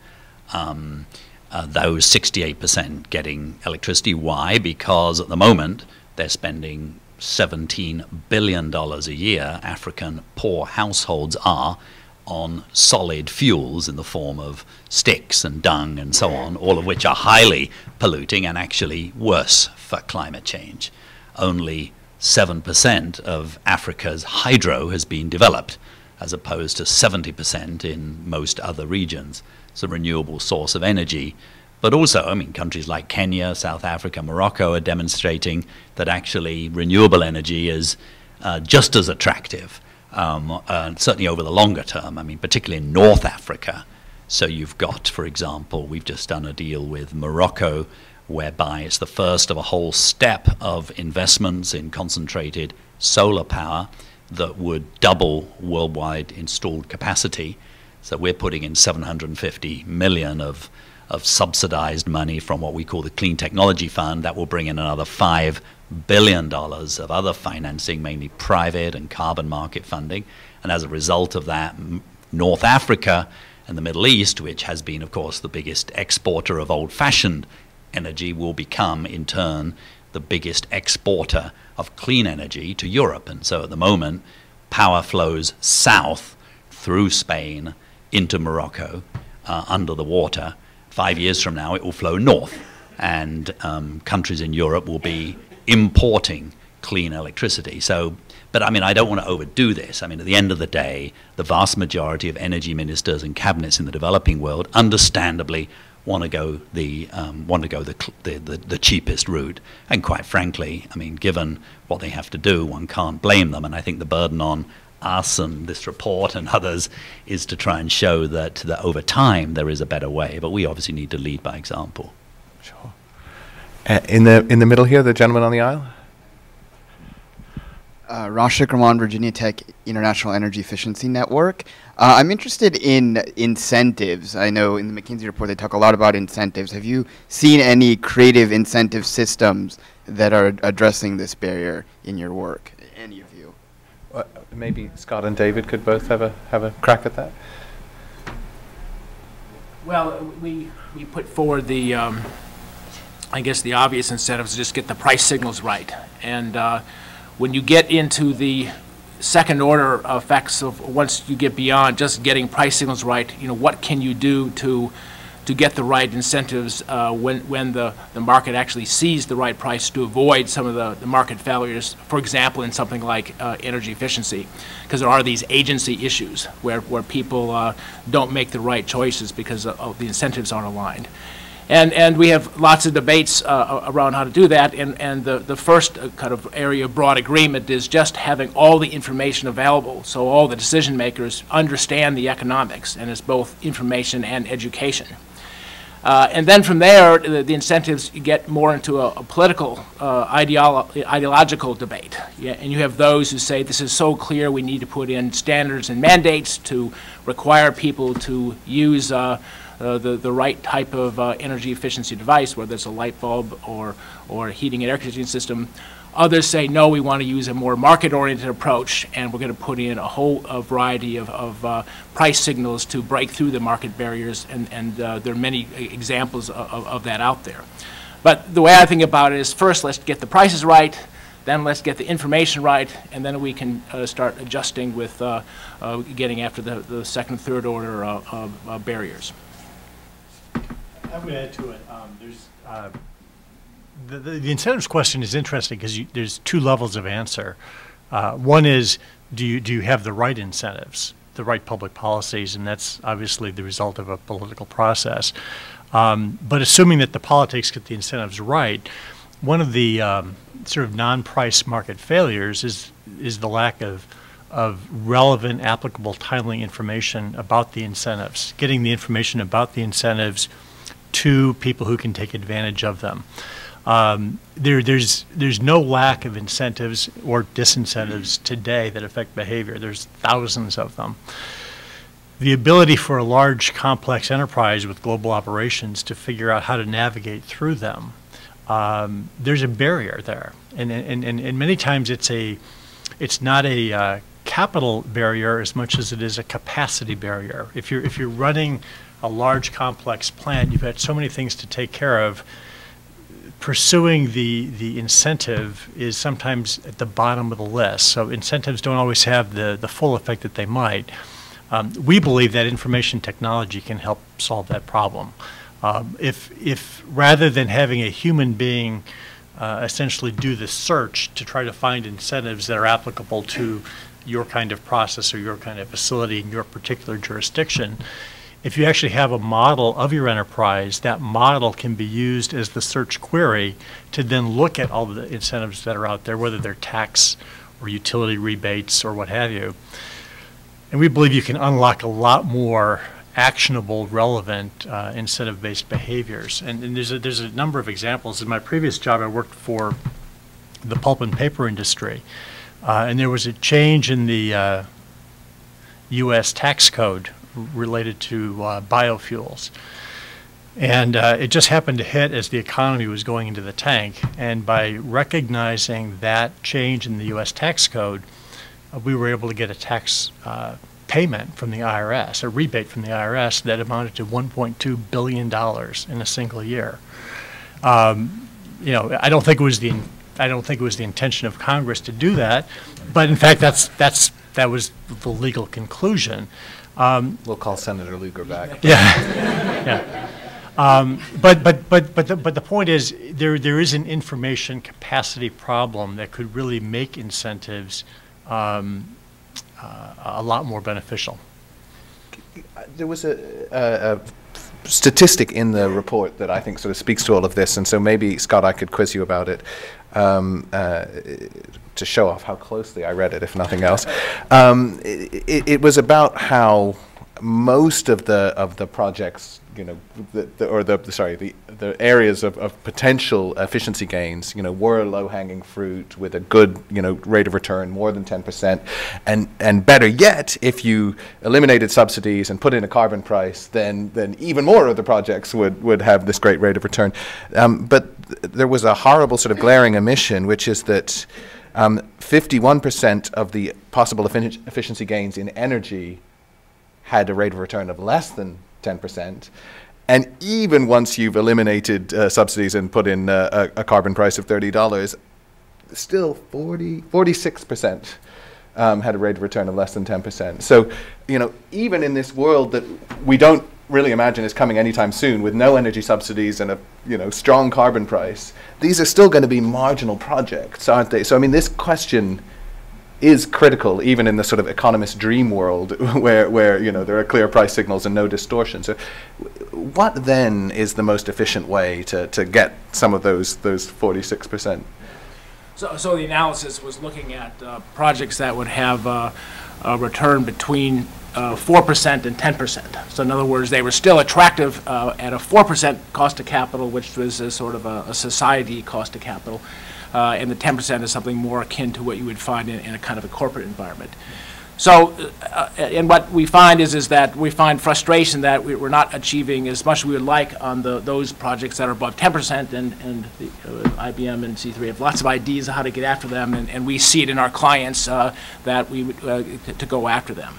Um, uh, those 68% getting electricity. Why? Because at the moment they're spending 17 billion dollars a year. African poor households are on solid fuels in the form of sticks and dung and so on, all of which are highly polluting and actually worse for climate change. Only 7% of Africa's hydro has been developed, as opposed to 70% in most other regions. A renewable source of energy. But also, I mean, countries like Kenya, South Africa, Morocco are demonstrating that actually renewable energy is uh, just as attractive, um, uh, certainly over the longer term. I mean, particularly in North Africa. So you've got, for example, we've just done a deal with Morocco whereby it's the first of a whole step of investments in concentrated solar power that would double worldwide installed capacity. So we're putting in 750 million of of subsidized money from what we call the Clean Technology Fund that will bring in another $5 billion of other financing, mainly private and carbon market funding. And as a result of that, North Africa and the Middle East, which has been, of course, the biggest exporter of old fashioned energy, will become, in turn, the biggest exporter of clean energy to Europe. And so at the moment, power flows south through Spain into Morocco uh, under the water. Five years from now, it will flow north, and um, countries in Europe will be importing clean electricity. So, but I mean, I don't want to overdo this. I mean, at the end of the day, the vast majority of energy ministers and cabinets in the developing world, understandably, want to go the um, want to go the, the, the the cheapest route. And quite frankly, I mean, given what they have to do, one can't blame them. And I think the burden on us and this report and others is to try and show that that over time there is a better way. But we obviously need to lead by example. Sure. Uh, in the in the middle here, the gentleman on the aisle. Uh, Rashik Raman, Virginia Tech International Energy Efficiency Network. Uh, I'm interested in incentives. I know in the McKinsey report they talk a lot about incentives. Have you seen any creative incentive systems that are addressing this barrier in your work? Any of you? Uh, maybe Scott and David could both have a have a crack at that. Well, we we put forward the, um, I guess the obvious incentives to just get the price signals right, and uh, when you get into the second order effects of once you get beyond just getting price signals right, you know, what can you do to to get the right incentives uh, when, when the, the market actually sees the right price to avoid some of the, the market failures, for example, in something like uh, energy efficiency, because there are these agency issues where, where people uh, don't make the right choices because the incentives aren't aligned. And, and we have lots of debates uh, around how to do that. And, and the, the first uh, kind of area of broad agreement is just having all the information available so all the decision makers understand the economics, and it's both information and education. Uh, and then from there, the, the, incentives get more into a, a political, uh, ideolo ideological debate. Yeah, and you have those who say this is so clear we need to put in standards and mandates to require people to use uh, uh, the, the right type of uh, energy efficiency device, whether it's a light bulb or, or heating and air conditioning system. Others say, no, we want to use a more market-oriented approach, and we're going to put in a whole a variety of, of uh, price signals to break through the market barriers, and, and uh, there are many examples of, of, that out there. But the way I think about it is, first, let's get the prices right, then let's get the information right, and then we can uh, start adjusting with uh, uh, getting after the, the second, third order uh, barriers. I would add to it. Um, there's the, the, incentives question is interesting because there's two levels of answer. Uh, one is do you do you have the right incentives, the right public policies, and that's obviously the result of a political process. Um, but assuming that the politics get the incentives right, one of the um, sort of non-price market failures is is the lack of of relevant, applicable, timely information about the incentives, getting the information about the incentives to people who can take advantage of them. Um, there, there's, there's no lack of incentives or disincentives today that affect behavior. There's thousands of them. The ability for a large, complex enterprise with global operations to figure out how to navigate through them, um, there's a barrier there. And, and, and, and many times it's, a, it's not a uh, capital barrier as much as it is a capacity barrier. If you're, if you're running a large complex plant, you've got so many things to take care of. Pursuing the, the incentive is sometimes at the bottom of the list. So incentives don't always have the, the full effect that they might. Um, we believe that information technology can help solve that problem. Um, if, if rather than having a human being uh, essentially do the search to try to find incentives that are applicable to your kind of process or your kind of facility in your particular jurisdiction, if you actually have a model of your enterprise, that model can be used as the search query to then look at all the incentives that are out there, whether they're tax or utility rebates or what have you. And we believe you can unlock a lot more actionable, relevant, uh, incentive-based behaviors. And, and, there's, a, there's a number of examples. In my previous job, I worked for the pulp and paper industry. Uh, and there was a change in the uh, U.S. tax code related to uh, biofuels. And uh, it just happened to hit as the economy was going into the tank. And by recognizing that change in the U.S. tax code, uh, we were able to get a tax uh, payment from the IRS, a rebate from the IRS that amounted to $1.2 billion in a single year. Um, you know, I don't think it was the I don't think it was the intention of Congress to do that, but in fact, that's that's that was the legal conclusion. Um, We'll call Senator Lugar back. yeah, yeah. Um, but but but but the, but the point is there there is an information capacity problem that could really make incentives um, uh, a lot more beneficial. There was a, a, a statistic in the report that I think sort of speaks to all of this, and so maybe Scott, I could quiz you about it um, uh, to show off how closely I read it, if nothing else. Um, it, it was about how most of the of the projects, you know, the, the, or the sorry, the the areas of, of potential efficiency gains, you know, were low-hanging fruit with a good, you know, rate of return, more than 10%, and and better yet, if you eliminated subsidies and put in a carbon price, then then even more of the projects would would have this great rate of return. Um, but th there was a horrible sort of glaring omission, which is that. 51% of the possible effi efficiency gains in energy had a rate of return of less than 10%. And even once you've eliminated uh, subsidies and put in uh, a, a, carbon price of $30, still 40, 46% um, had a rate of return of less than 10%. So, you know, even in this world that we don't really imagine is coming anytime soon with no energy subsidies and a, you know, strong carbon price, these are still going to be marginal projects, aren't they? So, I mean, this question is critical even in the sort of economist dream world where, where you know there are clear price signals and no distortion. So what then is the most efficient way to, to get some of those those 46 percent? So, so the analysis was looking at uh, projects that would have uh, a return between uh, 4% and 10%. So in other words, they were still attractive uh, at a 4% cost of capital, which was a sort of a, a society cost of capital, uh, and the 10% is something more akin to what you would find in, in a kind of a corporate environment. So, uh, and what we find is, is that we find frustration that we, are not achieving as much as we would like on the, those projects that are above 10%, and, and the, uh, IBM and C3 have lots of ideas on how to get after them, and, and we see it in our clients uh, that we to go after them.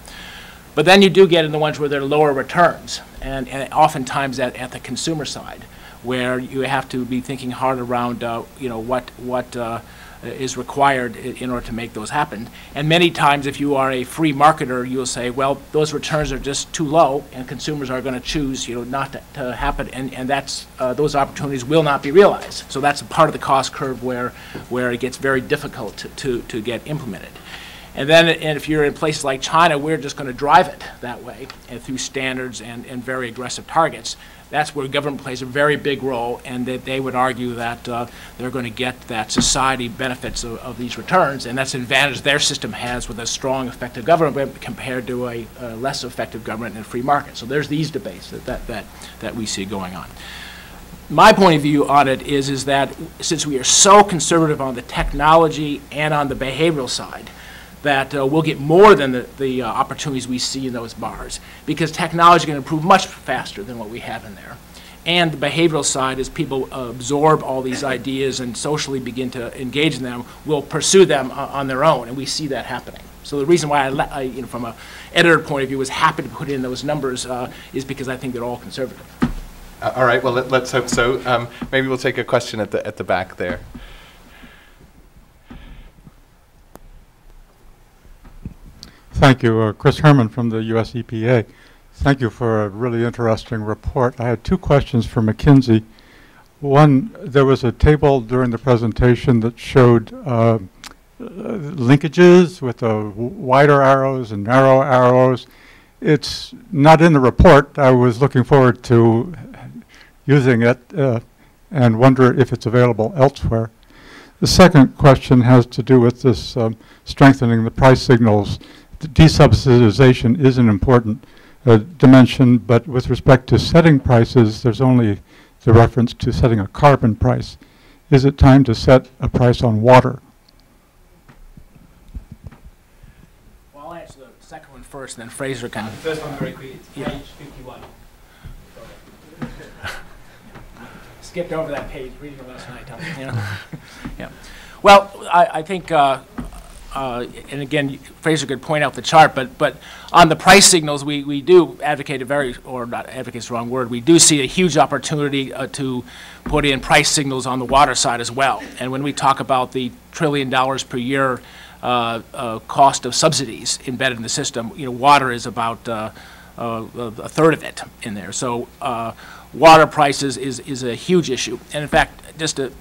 But then you do get in the ones where there are lower returns, and, and oftentimes at, at the consumer side where you have to be thinking hard around, uh, you know, what, what uh, is required in order to make those happen. And many times, if you are a free marketer, you'll say, well, those returns are just too low, and consumers are going to choose, you know, not to, to happen, and, and that's, uh, those opportunities will not be realized. So that's a part of the cost curve where, where it gets very difficult to, to, to get implemented. And then and if you're in places like China, we're just going to drive it that way and through standards and, and very aggressive targets that's where government plays a very big role, and that they would argue that uh, they're going to get that society benefits of, of, these returns, and that's an advantage their system has with a strong, effective government compared to a, a less effective government in a free market. So there's these debates that, that, that, that we see going on. My point of view on it is, is that since we are so conservative on the technology and on the behavioral side, that uh, we'll get more than the, the uh, opportunities we see in those bars because technology can improve much faster than what we have in there. And the behavioral side, as people absorb all these ideas and socially begin to engage in them, will pursue them uh, on their own, and we see that happening. So the reason why I, I you know, from an editor point of view, was happy to put in those numbers uh, is because I think they're all conservative. Uh, all right. Well, let, us hope so. Um, maybe we'll take a question at the at the back there. Thank you. Uh, Chris Herman from the US EPA. Thank you for a really interesting report. I had two questions for McKinsey. One, there was a table during the presentation that showed uh, linkages with the wider arrows and narrow arrows. It's not in the report. I was looking forward to using it uh, and wonder if it's available elsewhere. The second question has to do with this um, strengthening the price signals desubsidization is an important uh, dimension, but with respect to setting prices, there's only the reference to setting a carbon price. Is it time to set a price on water? Well, I'll answer the second one first, and then Fraser can. Uh, the first one very quick. Yeah. Page 51. skipped over that page reading it last night. huh? You know? yeah. Well, I, I think, uh, uh, and again, Fraser could point out the chart, but but on the price signals, we, we do advocate a very, or not advocate is the wrong word, we do see a huge opportunity uh, to put in price signals on the water side as well. And when we talk about the trillion dollars per year uh, uh, cost of subsidies embedded in the system, you know, water is about uh, uh, a third of it in there. So water prices is, is a huge issue. And in fact, just to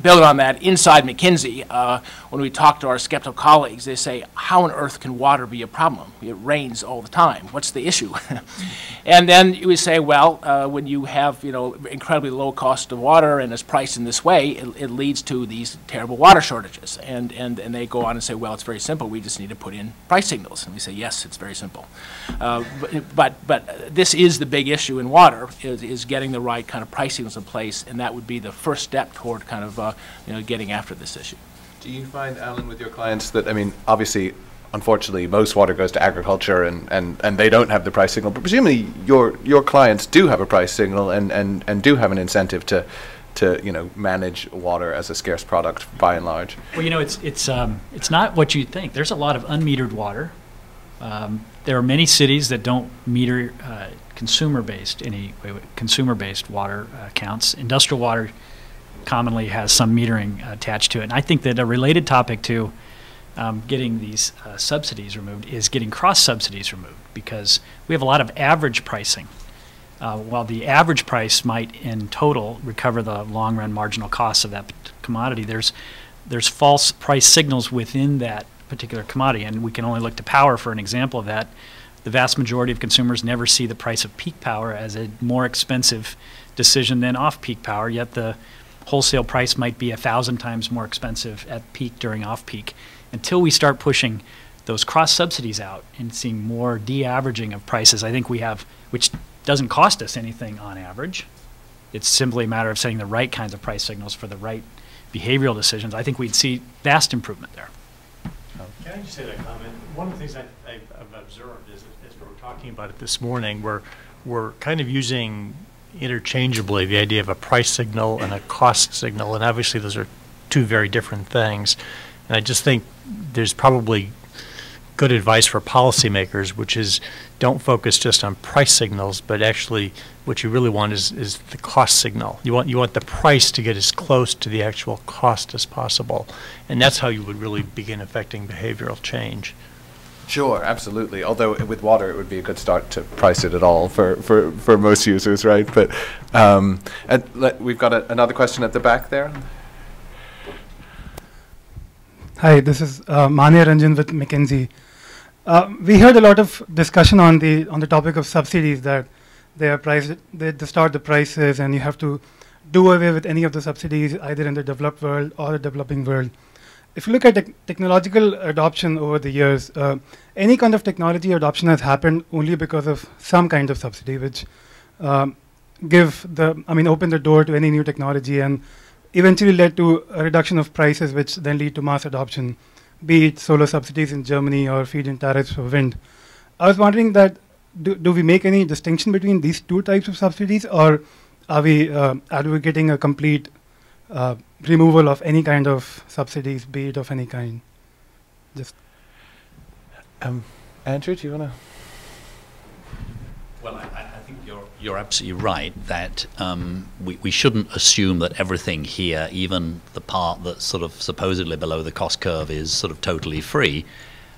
build on that, inside McKinsey, uh, when we talk to our skeptical colleagues, they say, how on earth can water be a problem? It rains all the time. What's the issue? and then would say, well, uh, when you have, you know, incredibly low cost of water and it's priced in this way, it, it leads to these terrible water shortages. And, and, and they go on and say, well, it's very simple. We just need to put in price signals. And we say, yes, it's very simple. Uh, but, but, this is the big issue in water, is, is getting the right kind of price signals in place, and that would be the first step toward kind of, uh, you know, getting after this issue. Do you find, Alan, with your clients that, I mean, obviously, unfortunately, most water goes to agriculture and, and, and they don't have the price signal, but presumably your, your clients do have a price signal and, and, and do have an incentive to, to, you know, manage water as a scarce product by and large. Well, you know, it's it's um, it's not what you think. There's a lot of unmetered water. Um, there are many cities that don't meter uh, consumer-based any consumer-based water uh, accounts. Industrial water commonly has some metering attached to it. And I think that a related topic to um, getting these uh, subsidies removed is getting cross subsidies removed because we have a lot of average pricing. Uh, while the average price might in total recover the long run marginal costs of that commodity, there's there's false price signals within that particular commodity, and we can only look to power for an example of that. The vast majority of consumers never see the price of peak power as a more expensive decision than off peak power, yet the wholesale price might be a thousand times more expensive at peak during off peak. Until we start pushing those cross subsidies out and seeing more de-averaging of prices, I think we have, which doesn't cost us anything on average. It's simply a matter of setting the right kinds of price signals for the right behavioral decisions. I think we'd see vast improvement there. Can I just say that comment? One of the things I, I've observed is, as we were talking about it this morning, we're, we're kind of using interchangeably the idea of a price signal and a cost signal, and obviously those are two very different things. And I just think there's probably good advice for policymakers, which is don't focus just on price signals, but actually what you really want is, is the cost signal. You want, you want the price to get as close to the actual cost as possible. And that's how you would really begin affecting behavioral change. Sure, absolutely. Although with water, it would be a good start to price it at all for, for, for most users, right? But um, let, we've got a, another question at the back there. Hi, this is uh, Manya Ranjan with McKinsey. Uh, we heard a lot of discussion on the on the topic of subsidies that they are priced, they distort the prices, and you have to do away with any of the subsidies either in the developed world or the developing world if you look at te technological adoption over the years, uh, any kind of technology adoption has happened only because of some kind of subsidy, which um, give the, I mean, open the door to any new technology and eventually led to a reduction of prices, which then lead to mass adoption, be it solar subsidies in Germany or feed-in tariffs for wind. I was wondering that, do, do we make any distinction between these two types of subsidies, or are we uh, advocating a complete uh, removal of any kind of subsidies, be it of any kind. Just. Um, Andrew, do you want to? Well, I, I, think you're you're absolutely right that um, we we shouldn't assume that everything here, even the part that's sort of supposedly below the cost curve, is sort of totally free.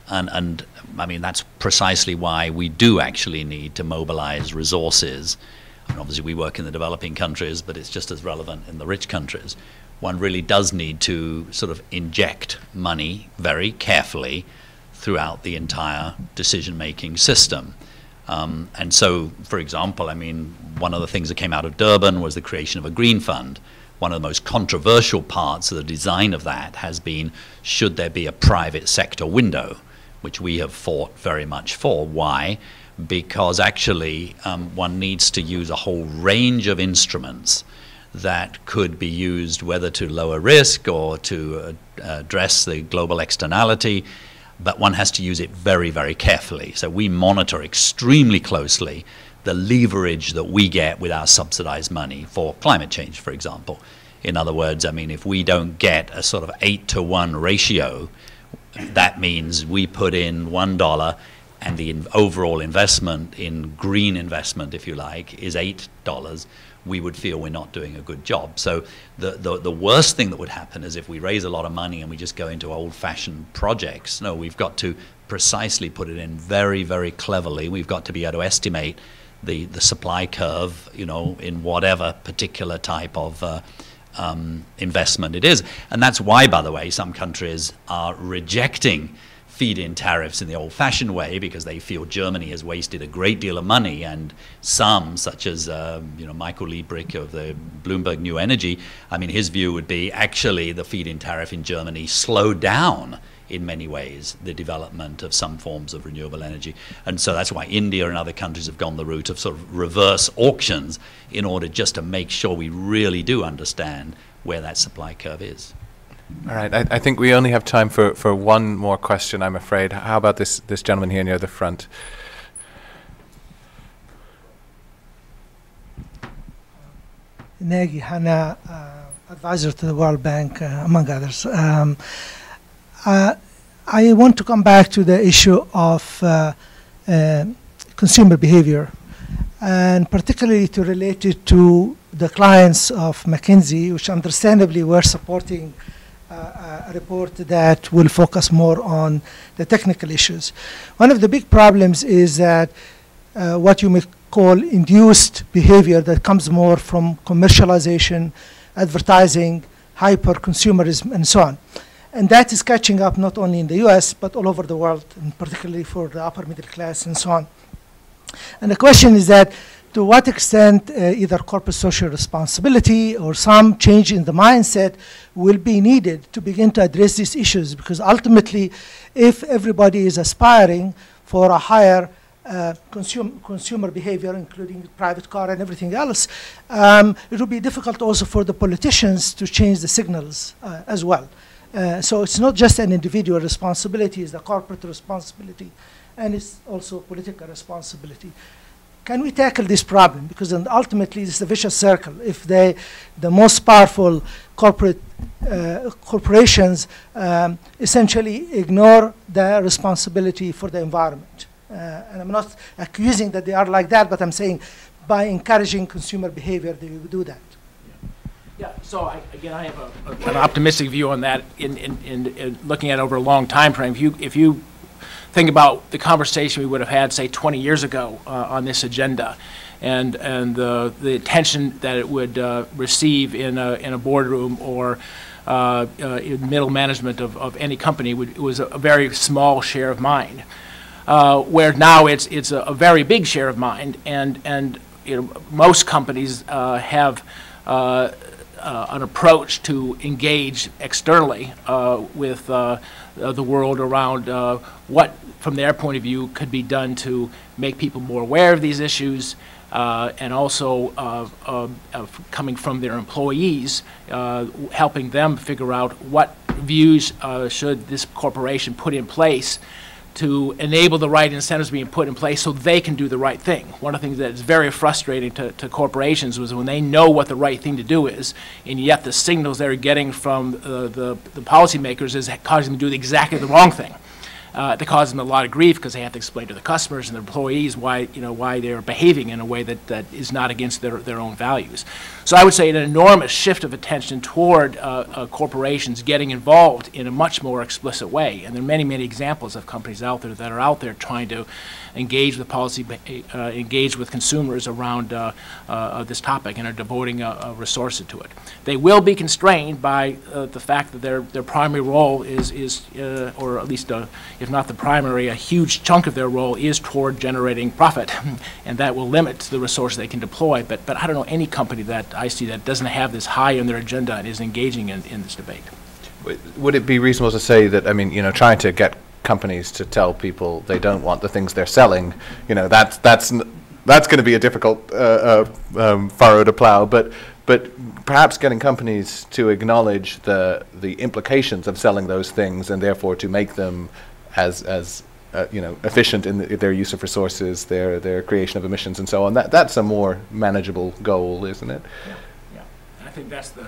And, and I mean, that's precisely why we do actually need to mobilize resources. And obviously, we work in the developing countries, but it's just as relevant in the rich countries one really does need to sort of inject money very carefully throughout the entire decision making system. Um, and so, for example, I mean, one of the things that came out of Durban was the creation of a green fund. One of the most controversial parts of the design of that has been should there be a private sector window, which we have fought very much for. Why? Because actually, um, one needs to use a whole range of instruments that could be used whether to lower risk or to uh, address the global externality, but one has to use it very, very carefully. So we monitor extremely closely the leverage that we get with our subsidized money for climate change, for example. In other words, I mean, if we don't get a sort of eight to one ratio, that means we put in one dollar and the in overall investment in green investment, if you like, is eight dollars, we would feel we're not doing a good job. So the, the, the worst thing that would happen is if we raise a lot of money and we just go into old-fashioned projects. No, we've got to precisely put it in very, very cleverly. We've got to be able to estimate the, the supply curve, you know, in whatever particular type of uh, um, investment it is. And that's why, by the way, some countries are rejecting feed-in tariffs in the old-fashioned way because they feel Germany has wasted a great deal of money, and some, such as um, you know Michael Liebreich of the Bloomberg New Energy, I mean his view would be actually the feed-in tariff in Germany slowed down in many ways the development of some forms of renewable energy, and so that's why India and other countries have gone the route of sort of reverse auctions in order just to make sure we really do understand where that supply curve is. All right, I, I, think we only have time for, for one more question, I'm afraid. How about this, this gentleman here near the front? Nagy Hanna, uh, advisor to the World Bank, uh, among others. Um, uh, I want to come back to the issue of uh, uh, consumer behavior, and particularly to relate it to the clients of McKinsey, which understandably were supporting a report that will focus more on the technical issues. One of the big problems is that uh, what you may call induced behavior that comes more from commercialization, advertising, hyper consumerism, and so on. And that is catching up not only in the US, but all over the world, and particularly for the upper middle class and so on. And the question is that to what extent uh, either corporate social responsibility or some change in the mindset will be needed to begin to address these issues because ultimately if everybody is aspiring for a higher uh, consum consumer behavior, including private car and everything else, um, it will be difficult also for the politicians to change the signals uh, as well. Uh, so it's not just an individual responsibility, it's the corporate responsibility, and it's also political responsibility can we tackle this problem? Because ultimately it's a vicious circle. If they, the most powerful corporate uh, corporations um, essentially ignore their responsibility for the environment. Uh, and I'm not accusing that they are like that, but I'm saying by encouraging consumer behavior, they will do that. Yeah, so I, again, I have a, a, an optimistic view on that in, in, in, in, looking at over a long time frame. If you, if you think about the conversation we would have had, say, 20 years ago uh, on this agenda and, and uh, the attention that it would uh, receive in a, in a boardroom or uh, uh, in middle management of, of any company would, was a, very small share of mind. Uh, where now it's, it's a, a, very big share of mind, and, and you know, most companies have uh, an approach to engage externally uh, with uh, the world around what from their point of view, could be done to make people more aware of these issues, uh, and also uh, uh, coming from their employees, uh, helping them figure out what views uh, should this corporation put in place to enable the right incentives being put in place so they can do the right thing. One of the things that is very frustrating to, to corporations was when they know what the right thing to do is, and yet the signals they're getting from uh, the, the policymakers is causing them to do exactly the wrong thing uh, that causes them a lot of grief because they have to explain to the customers and their employees why you know why they're behaving in a way that, that is not against their, their own values. So I would say an enormous shift of attention toward uh, uh, corporations getting involved in a much more explicit way. And there are many, many examples of companies out there that are out there trying to engage with policy, uh, engage with consumers around uh, uh, this topic and are devoting resources to it. They will be constrained by the fact that their, their primary role is, is or at least if not the primary, a huge chunk of their role is toward generating profit, and that will limit the resources they can deploy. But, but I don't know any company that I see that doesn't have this high on their agenda and is engaging in, in this debate. Would it be reasonable to say that, I mean, you know, trying to get companies to tell people they don't want the things they're selling, you know, that's, that's, that's going to be a difficult uh, uh, um, furrow to plow, but, but perhaps getting companies to acknowledge the, the implications of selling those things and therefore to make them as, as uh, you know, efficient in the, their use of resources, their their creation of emissions, and so on. That that's a more manageable goal, isn't it? Yeah. yeah. I think that's the,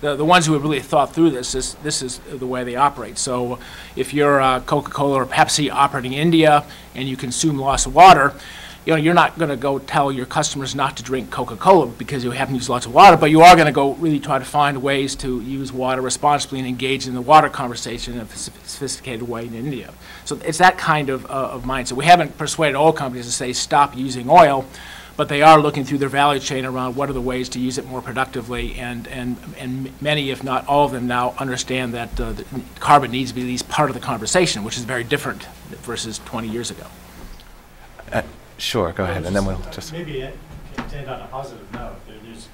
the, the ones who have really thought through this, is, this is the way they operate. So if you're uh, Coca-Cola or Pepsi operating in India and you consume lots of water, you know, you're not going to go tell your customers not to drink Coca-Cola because you happen to use lots of water, but you are going to go really try to find ways to use water responsibly and engage in the water conversation in a sophisticated way in India. So it's that kind of, uh, of mindset. We haven't persuaded oil companies to say stop using oil, but they are looking through their value chain around what are the ways to use it more productively, and, and, and many, if not all of them now, understand that uh, carbon needs to be at least part of the conversation, which is very different versus 20 years ago. Uh, sure, go ahead, and then we'll just... Maybe uh, to end on a positive note, there's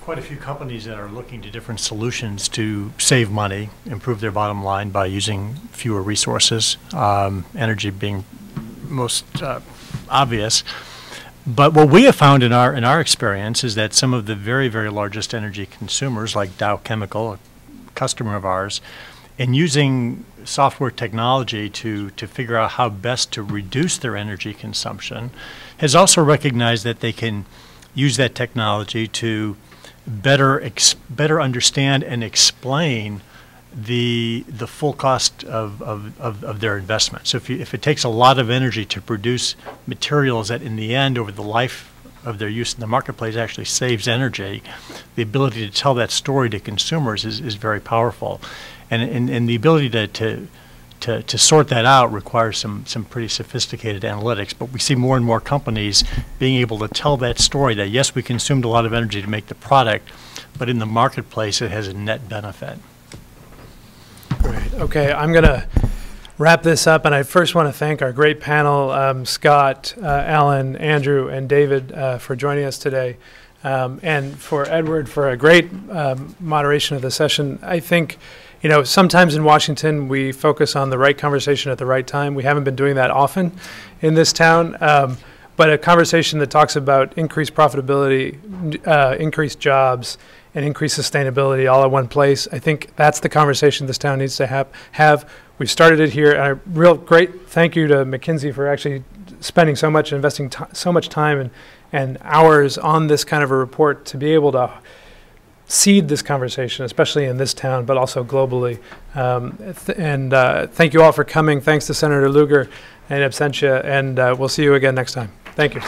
quite a few companies that are looking to different solutions to save money, improve their bottom line by using fewer resources, um, energy being most uh, obvious. But what we have found in our in our experience is that some of the very very largest energy consumers, like Dow Chemical, a customer of ours, in using software technology to to figure out how best to reduce their energy consumption, has also recognized that they can use that technology to better better understand and explain the the full cost of, of, of, of their investment. So if, you, if it takes a lot of energy to produce materials that in the end over the life of their use in the marketplace actually saves energy, the ability to tell that story to consumers is, is very powerful. And, and, and the ability to, to, to, to sort that out requires some, some pretty sophisticated analytics. But we see more and more companies being able to tell that story that yes, we consumed a lot of energy to make the product, but in the marketplace it has a net benefit. Great. Okay, I'm going to wrap this up, and I first want to thank our great panel, um, Scott, uh, Alan, Andrew, and David, uh, for joining us today, um, and for Edward for a great um, moderation of the session. I think, you know, sometimes in Washington we focus on the right conversation at the right time. We haven't been doing that often in this town. Um, but a conversation that talks about increased profitability, uh, increased jobs, and increased sustainability all at one place. I think that's the conversation this town needs to have. have. We've started it here. And a real great thank you to McKinsey for actually spending so much, investing so much time and, and hours on this kind of a report to be able to seed this conversation, especially in this town, but also globally. Um, th and uh, thank you all for coming. Thanks to Senator Lugar and absentia, and uh, we'll see you again next time. Thank you.